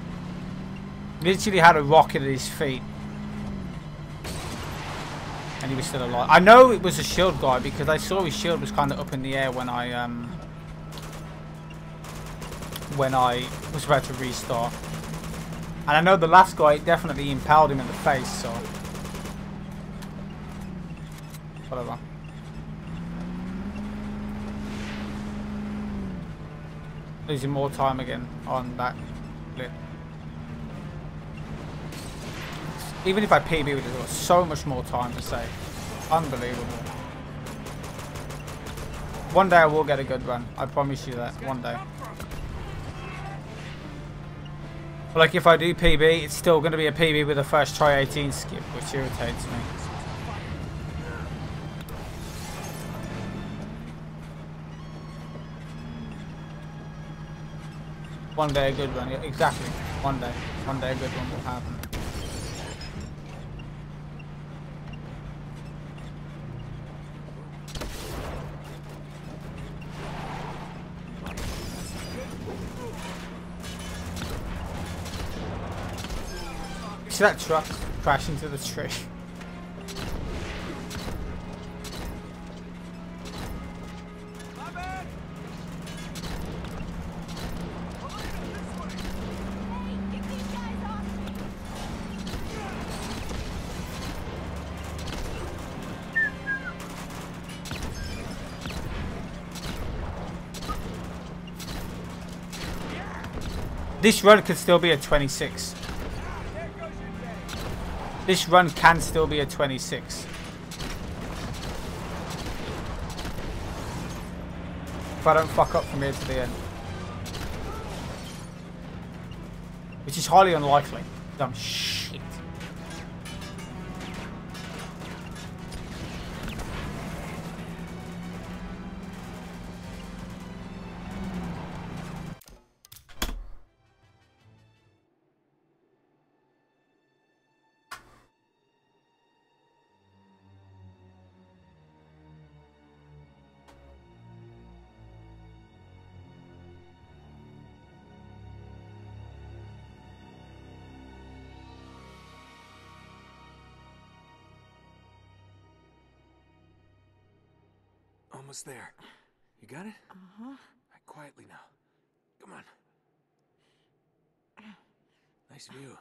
Literally had a rocket at his feet. Was still alive. I know it was a shield guy because I saw his shield was kind of up in the air when I um when I was about to restart. And I know the last guy definitely impaled him in the face, so whatever. Losing more time again on that bit. Even if I PB it, there was so much more time to save. Unbelievable. One day I will get a good run. I promise you that. One day. But like if I do PB, it's still going to be a PB with a first try 18 skip, which irritates me. One day a good run, exactly. One day. One day a good one will happen. That truck crash into the tree. This run could still be a 26. This run can still be a 26. If I don't fuck up from here to the end. Which is highly unlikely. Dumb shit. Almost there. You got it? Uh-huh. Right, quietly now. Come on. Nice view.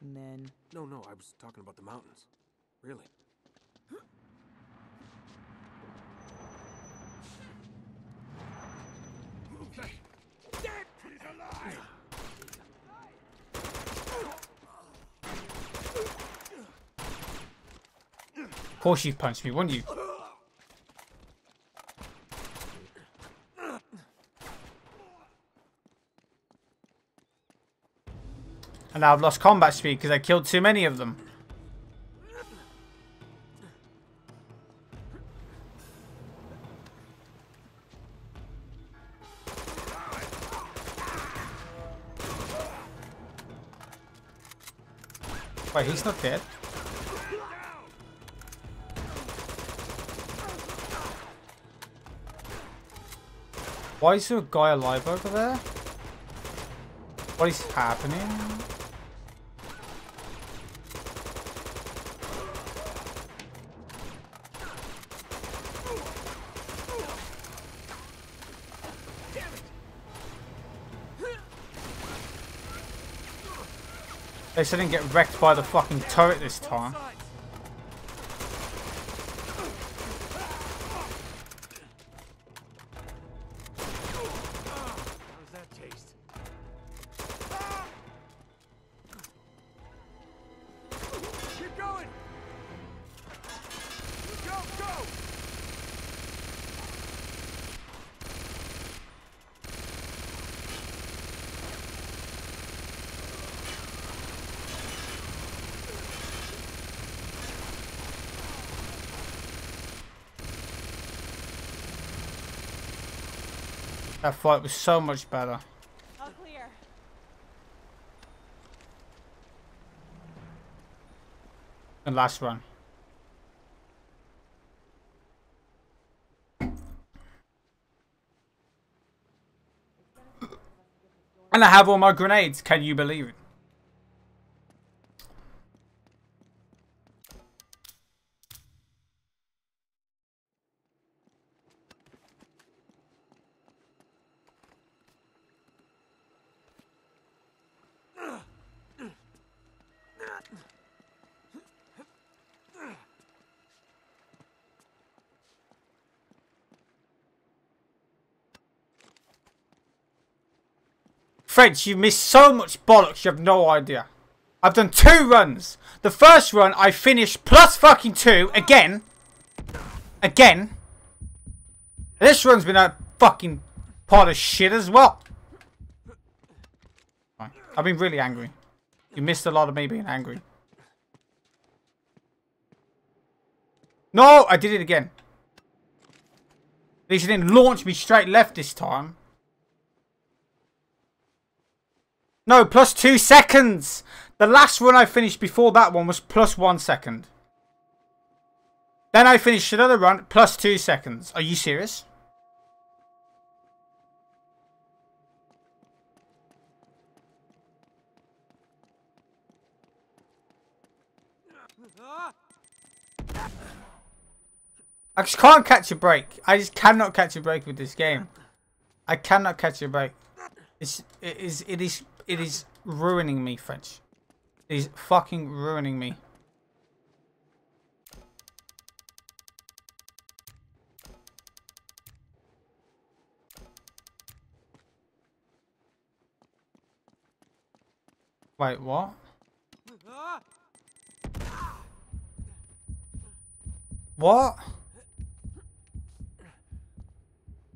Men. No, no, I was talking about the mountains. Really. Of course you punched me, wouldn't you? And now I've lost combat speed because I killed too many of them. Wait, he's not dead. Why is there a guy alive over there? What is happening? Least I didn't get wrecked by the fucking turret this time. That fight was so much better. All clear. than last run. And I have all my grenades, can you believe it? French, you missed so much bollocks, you have no idea. I've done two runs. The first run, I finished plus fucking two, again. Again. This run's been a fucking pot of shit as well. I've been really angry. You missed a lot of me being angry. No, I did it again. At least you didn't launch me straight left this time. No, plus two seconds. The last run I finished before that one was plus one second. Then I finished another run, plus two seconds. Are you serious? I just can't catch a break. I just cannot catch a break with this game. I cannot catch a break. It's, it is, it is it is ruining me, French. It is fucking ruining me. Wait, what? What?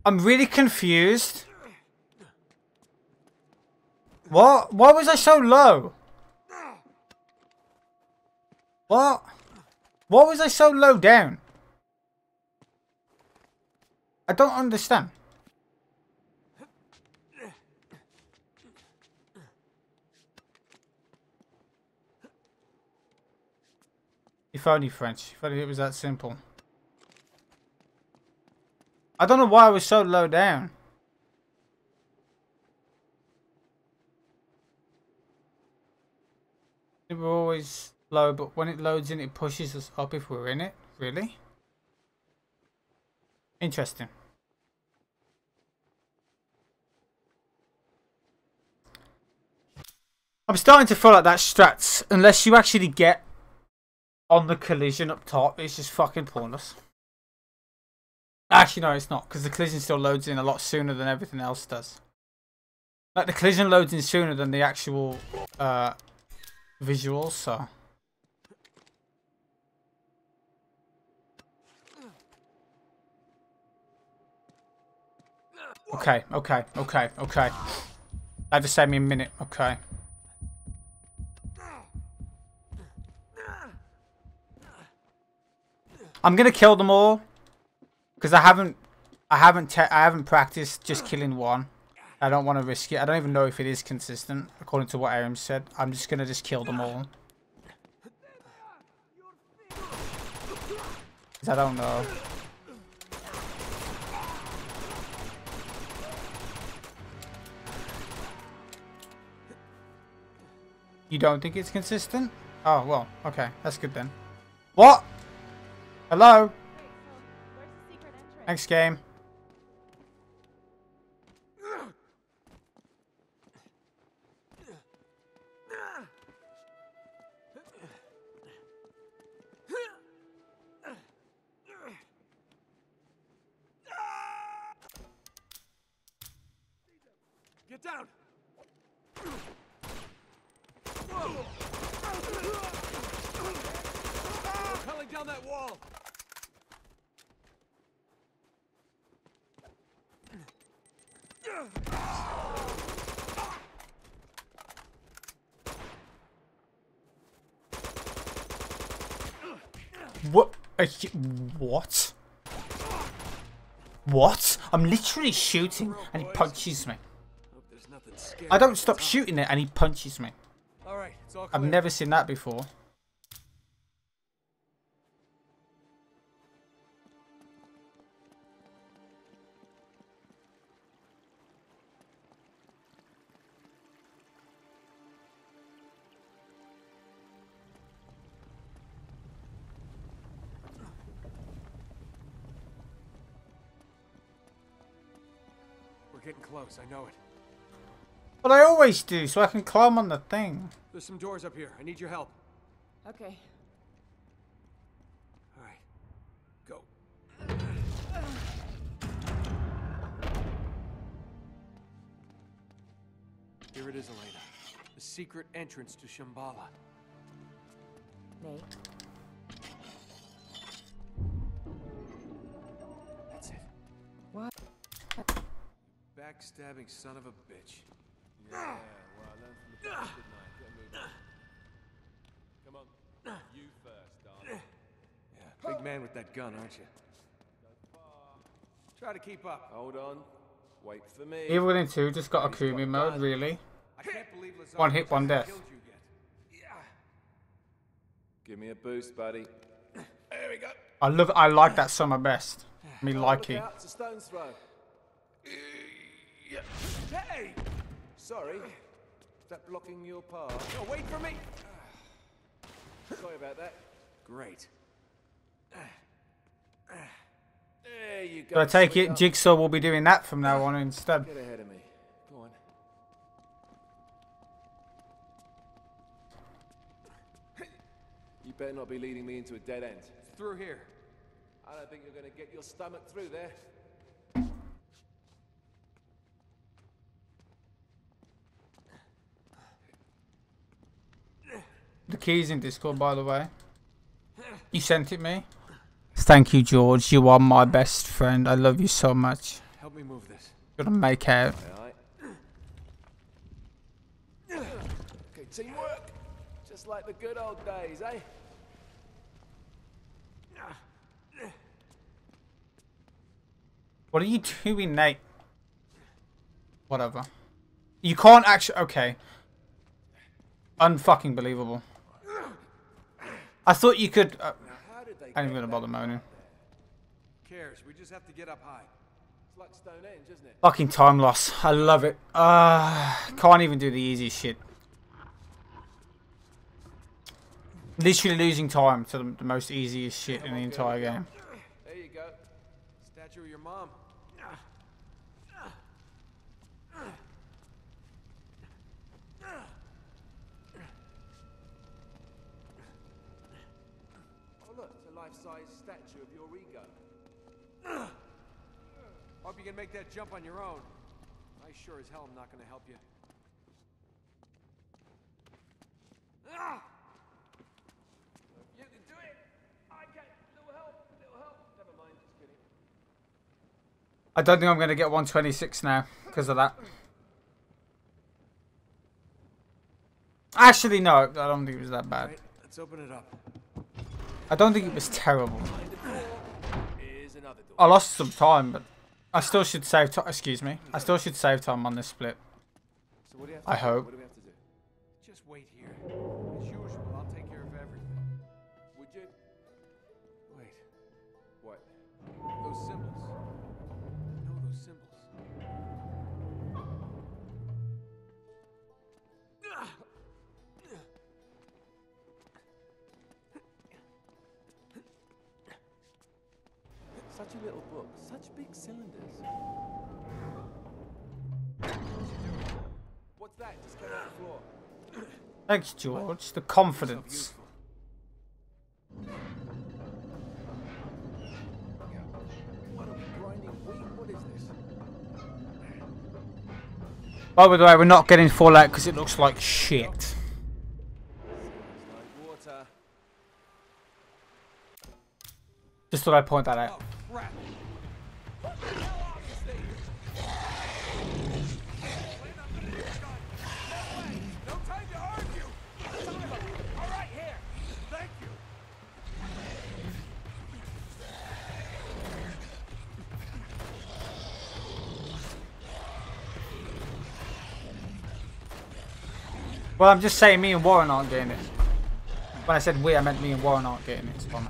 I'm really confused. What? Why was I so low? What? Why was I so low down? I don't understand. If only French. If only it was that simple. I don't know why I was so low down. We're always low, but when it loads in, it pushes us up if we're in it. Really? Interesting. I'm starting to feel like that strats, unless you actually get on the collision up top, it's just fucking pointless. Actually, no, it's not, because the collision still loads in a lot sooner than everything else does. Like, the collision loads in sooner than the actual uh, visuals, so... Okay, okay, okay, okay. That just saved me a minute, okay. I'm gonna kill them all because I haven't, I haven't, I haven't practiced just killing one. I don't want to risk it. I don't even know if it is consistent according to what Aaron said. I'm just gonna just kill them all. I don't know. You don't think it's consistent? Oh, well, okay. That's good then. What? Hello? Wait, so where's the secret entrance? Next game. What? What? What? I'm literally shooting and he punches me. Hope there's nothing scary. I don't stop shooting it and he punches me. Alright, it's all I've never seen that before. Close, I know it. But I always do, so I can climb on the thing. There's some doors up here. I need your help. Okay. Alright. Go. Here it is, Elena. The secret entrance to Shambhala. Nate. That's it. What? Backstabbing son of a bitch. Yeah, well, I learned from the best, didn't I? Get moving. Come on. You first, darling. Yeah, big man with that gun, aren't you? Try to keep up. Hold on. Wait for me. Evil Within 2 just got a Kumi mode, really? I can't believe Lazar One hit, one death. you yet. Yeah. Give me a boost, buddy. There we go. I love I like that sum of best. Me Oh, like look it. out, it's a stone's throw. Hey! Sorry. Is that blocking your path? Oh, wait for me! Sorry about that. Great. There you go. So I take it. Jigsaw will be doing that from now on instead. Get ahead of me. Go on. You better not be leading me into a dead end. Through here. I don't think you're going to get your stomach through there. The key's in Discord, by the way. You sent it me. Thank you, George. You are my best friend. I love you so much. Help me move this. Gonna make out. Okay, teamwork. Just like the good old days, eh? What are you doing, Nate? Whatever. You can't actually. Okay. Unfucking believable. I thought you could. Uh, How did they I ain't get gonna bother moaning. Cares. We just have to get up high. It's like Stonehenge, isn't it? Fucking time loss. I love it. Uh, can't even do the easy shit. Literally losing time to the, the most easiest shit in the entire game. There you go. Statue of your mom. Make that jump on your own. I sure as hell am not gonna help you. Ah! You can do it! I can! Little help! Little help! Never mind, just kidding. I don't think I'm going to get 126 now because of that. Actually, no. I don't think it was that bad. Right, let's open it up. I don't think it was terrible. Here's another door. I lost some time, but I still should save time. Excuse me. I still should save time on this split. So what do you have to I hope. What do we have to do? Just wait here. As usual, I'll take care of everything. Would you? Wait, What? those symbols. I know those symbols. Such a little book, such big cylinders. Thanks, George. The confidence. By the way, we're not getting Fallout because it looks like shit. Just thought I'd point that out. Crap! No time to argue! All right, here. Thank you. Well, I'm just saying me and Warren aren't getting it. When I said we, I meant me and Warren aren't getting it. Fine.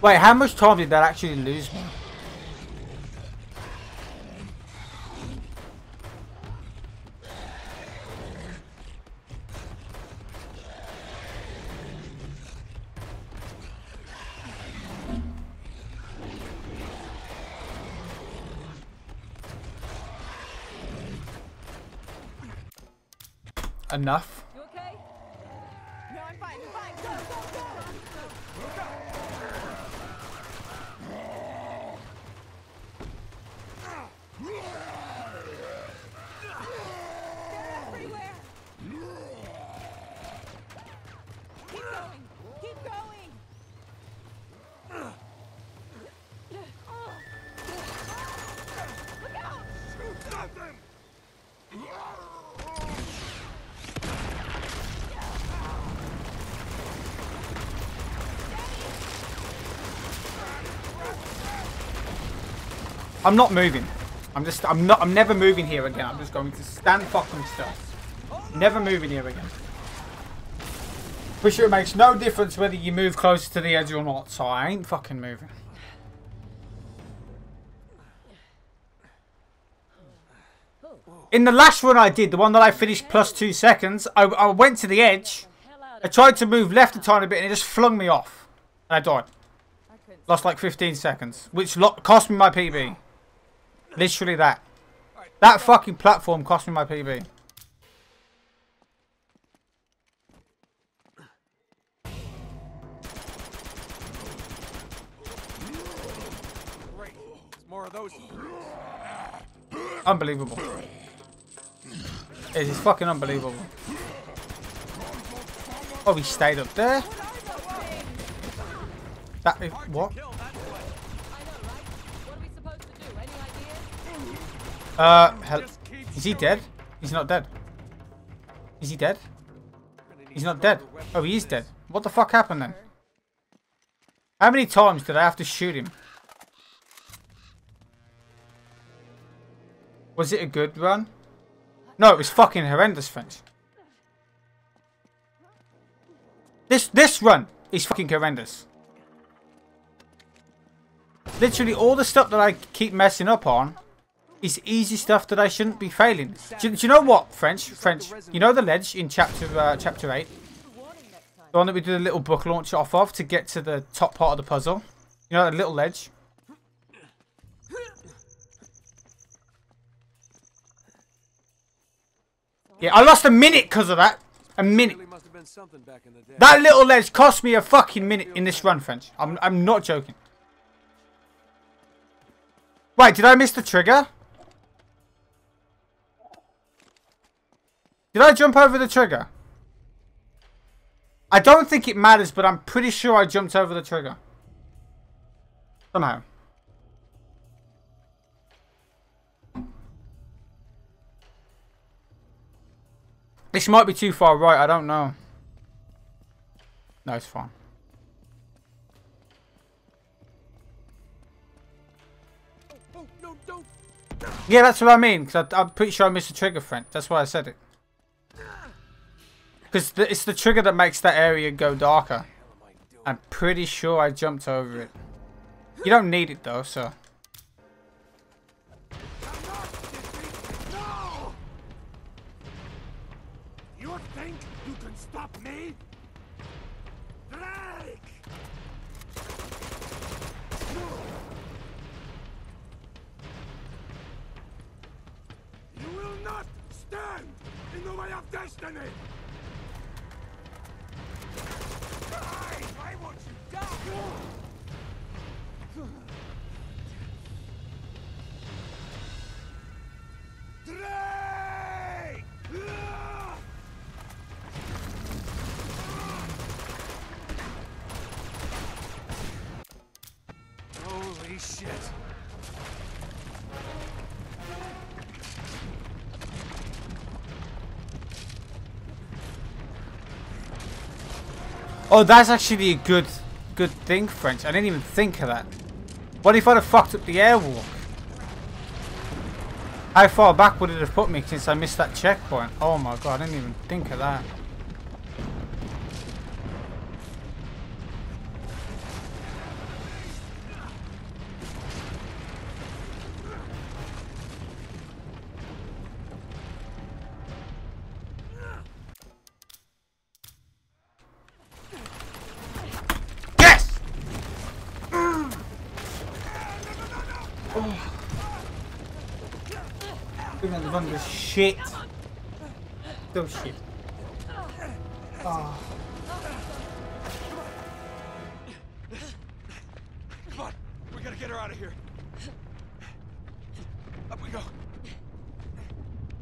Wait, how much time did that actually lose me? Enough. You okay? No, I'm fine. I'm fine. Go, go, go. They're everywhere. Keep going. Keep going. Look out! I'm not moving. I'm just, I'm not, I'm never moving here again. I'm just going to stand fucking still. Never moving here again. Pretty sure it makes no difference whether you move closer to the edge or not, so I ain't fucking moving. In the last run I did, the one that I finished plus two seconds, I, I went to the edge. I tried to move left a tiny bit and it just flung me off. And I died. Lost like 15 seconds, which cost me my PB. Literally that. That fucking platform cost me my PB. Great. More of those. Unbelievable. It is fucking unbelievable. Oh, he stayed up there. That is, what? Kill that way. I know, right? What are we supposed to do? Any ideas? Uh, is he dead? He's not dead. Is he dead? He's not dead. Oh, he is dead. What the fuck happened then? How many times did I have to shoot him? Was it a good run? No, it was fucking horrendous, friends. This this run is fucking horrendous. Literally all the stuff that I keep messing up on is easy stuff that I shouldn't be failing. Do, do you know what, French? French. You know the ledge in chapter uh, chapter eight. The one that we did a little book launch off of to get to the top part of the puzzle. You know that little ledge? Yeah, I lost a minute because of that. A minute. Really must have been something back in the day. That little ledge cost me a fucking minute in this run, French. I'm, I'm not joking. Wait, did I miss the trigger? Did I jump over the trigger? I don't think it matters, but I'm pretty sure I jumped over the trigger. Somehow. This might be too far right, I don't know. No, it's fine. Oh, no. Yeah, that's what I mean. Because I'm pretty sure I missed the trigger, friend. That's why I said it. Because it's the trigger that makes that area go darker. I'm pretty sure I jumped over it. You don't need it though, so. No! You think you can stop me? Drake! You will not stand in the way of destiny! Oh, that's actually a good, good thing, French. I didn't even think of that. What if I'd have fucked up the airwalk? How far back would it have put me since I missed that checkpoint? Oh my god, I didn't even think of that. Shit. Oh shit. Oh. Come on! We gotta get her out of here! Up we go!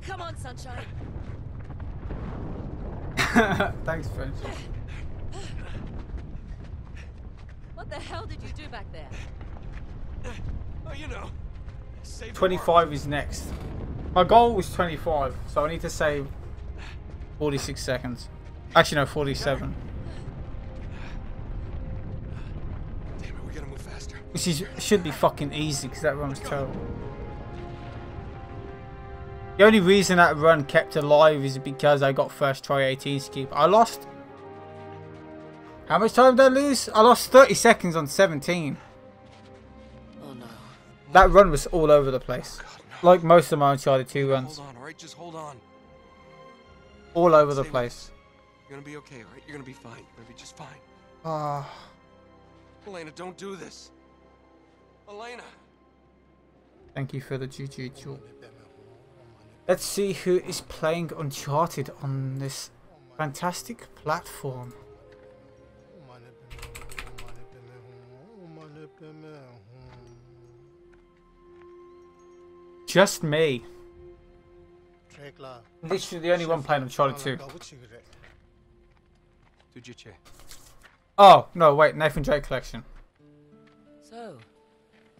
Come on, sunshine. (laughs) Thanks, French. What the hell did you do back there? Oh, you know. Save 25 is next. My goal was 25, so I need to save 46 seconds. Actually, no, 47. Damn it, we gotta move faster. Which is, should be fucking easy, because that run was terrible. The only reason that run kept alive is because I got first try 18 skip. I lost How much time did I lose? I lost 30 seconds on 17. Oh no. That run was all over the place. Oh, Like most of my Uncharted 2 runs. Hold on, all right? Just hold on. All over the Stay with place. You're gonna be okay, all right? You're gonna be fine. You're gonna be just fine. Ah. Elena, don't do this. Elena. Thank you for the GG jewel. Let's see who is playing Uncharted on this fantastic platform. Just me. Literally the only one playing Uncharted 2. Tujiche. Oh, no, wait, Nathan Drake collection. So,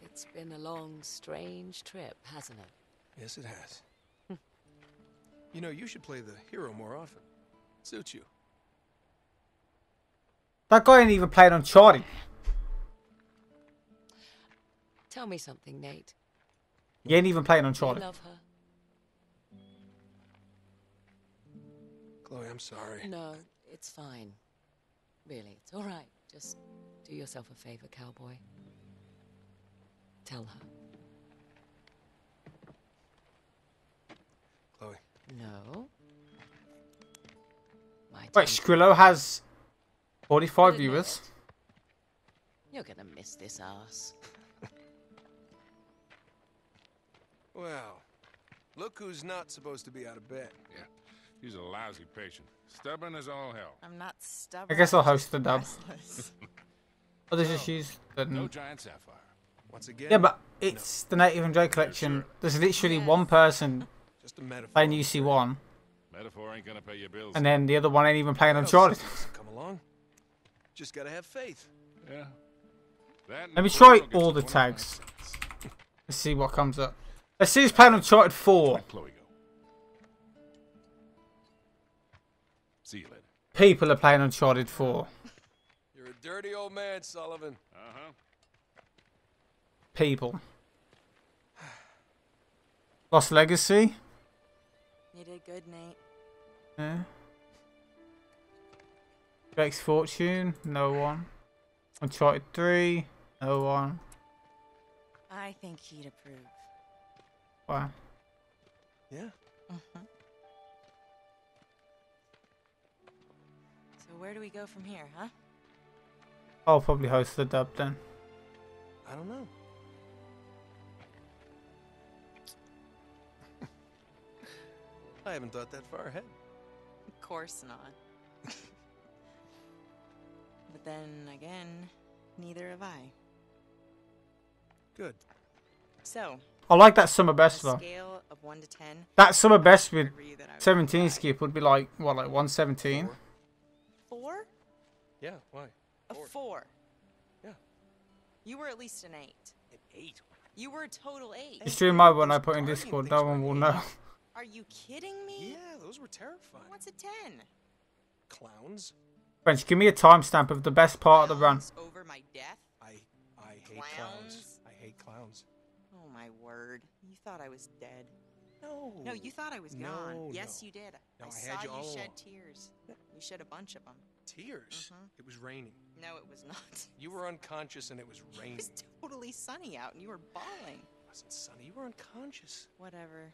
it's been a long, strange trip, hasn't it? Yes, it has. (laughs) you know, you should play the hero more often. Suits you. That guy ain't even playing Uncharted. Tell me something, Nate. He ain't even playing You Uncharted. love her? Chloe, I'm sorry. No, it's fine. Really, it's all right. Just do yourself a favor, cowboy. Tell her. Chloe. No. My Wait, turn. Skrillo has 45 viewers. it. You're gonna miss this ass. (laughs) Well, look who's not supposed to be out of bed. Yeah, he's a lousy patient. Stubborn as all hell. I'm not stubborn. I guess I'll I'm host just the dub. restless. (laughs) Oh, other issues that No giant sapphire. Once again, Yeah, but it's the Nathan Drake collection. There's literally one person just a metaphor. playing UC1, Metaphor ain't gonna pay your bills. and then the other one ain't even playing What else Uncharted. Come along. Just gotta have faith. yeah. That Let me try all the tags. Let's see what comes up. Let's see who's playing Uncharted 4. Chloe go. See you later. People are playing Uncharted 4. You're a dirty old man, Sullivan. Uh huh. People. Lost Legacy. you did good, Nate. Yeah. Drake's Fortune. No one. Uncharted 3. No one. I think he'd approve. Wow. Yeah. Mhm. So where do we go from here, huh? I'll probably host the dub then. I don't know. I haven't thought that far ahead. Of course not. (laughs) but then again, neither have I. Good. So, I like that sum of best though. scale of 1 to 10, That sum of best with agree that I would 17 skip would be like, what, like 117? Four. Yeah, why? A Four. 4. Yeah. You were at least an 8. An eight. You were a total 8. It's during my one I put in Guardian Discord, things no one will eight. know. Are you kidding me? Yeah, those were terrifying. What's a 10? Clowns? French, give me a timestamp of the best part of the run. Over my death? I I hate clowns. Clowns? I hate clowns. My word. You thought I was dead. No. No, you thought I was gone. No, yes, no. you did. No, I I saw you you all shed tears. You shed a bunch of them. Tears. Mhm. It was raining. No, it was not. (laughs) You were unconscious and it was raining. It was totally sunny out and you were bawling. It wasn't sunny. You were unconscious. Whatever.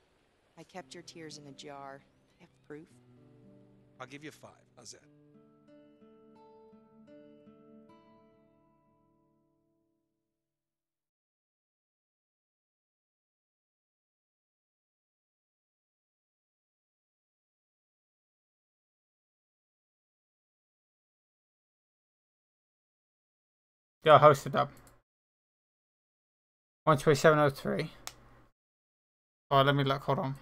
I kept your tears in a jar. I have proof. I'll give you five. How's that? Yeah, I hosted up. 12703. Alright, let me look, hold on.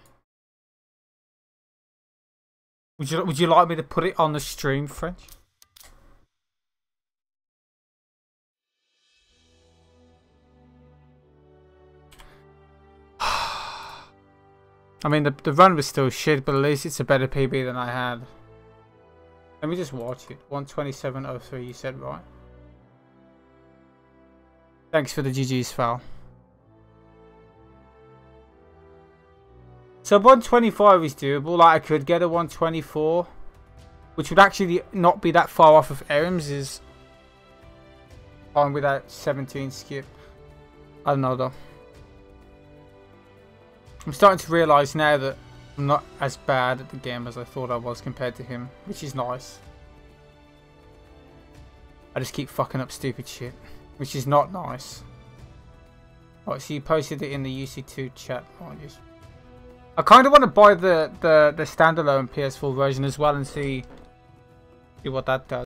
Would you would you like me to put it on the stream, French? (sighs) I mean, the, the run was still shit, but at least it's a better PB than I had. Let me just watch it. 127.03, you said, right? Thanks for the GG's foul. So 125 is doable. Like I could get a 124. which would actually not be that far off of Arim's is on without 17 skip. I don't know though. I'm starting to realise now that I'm not as bad at the game as I thought I was compared to him, which is nice. I just keep fucking up stupid shit, which is not nice. Right, so you posted it in the UC2 chat. Oh, I kind of want to buy the, the, the standalone PS4 version as well and see, see what that does.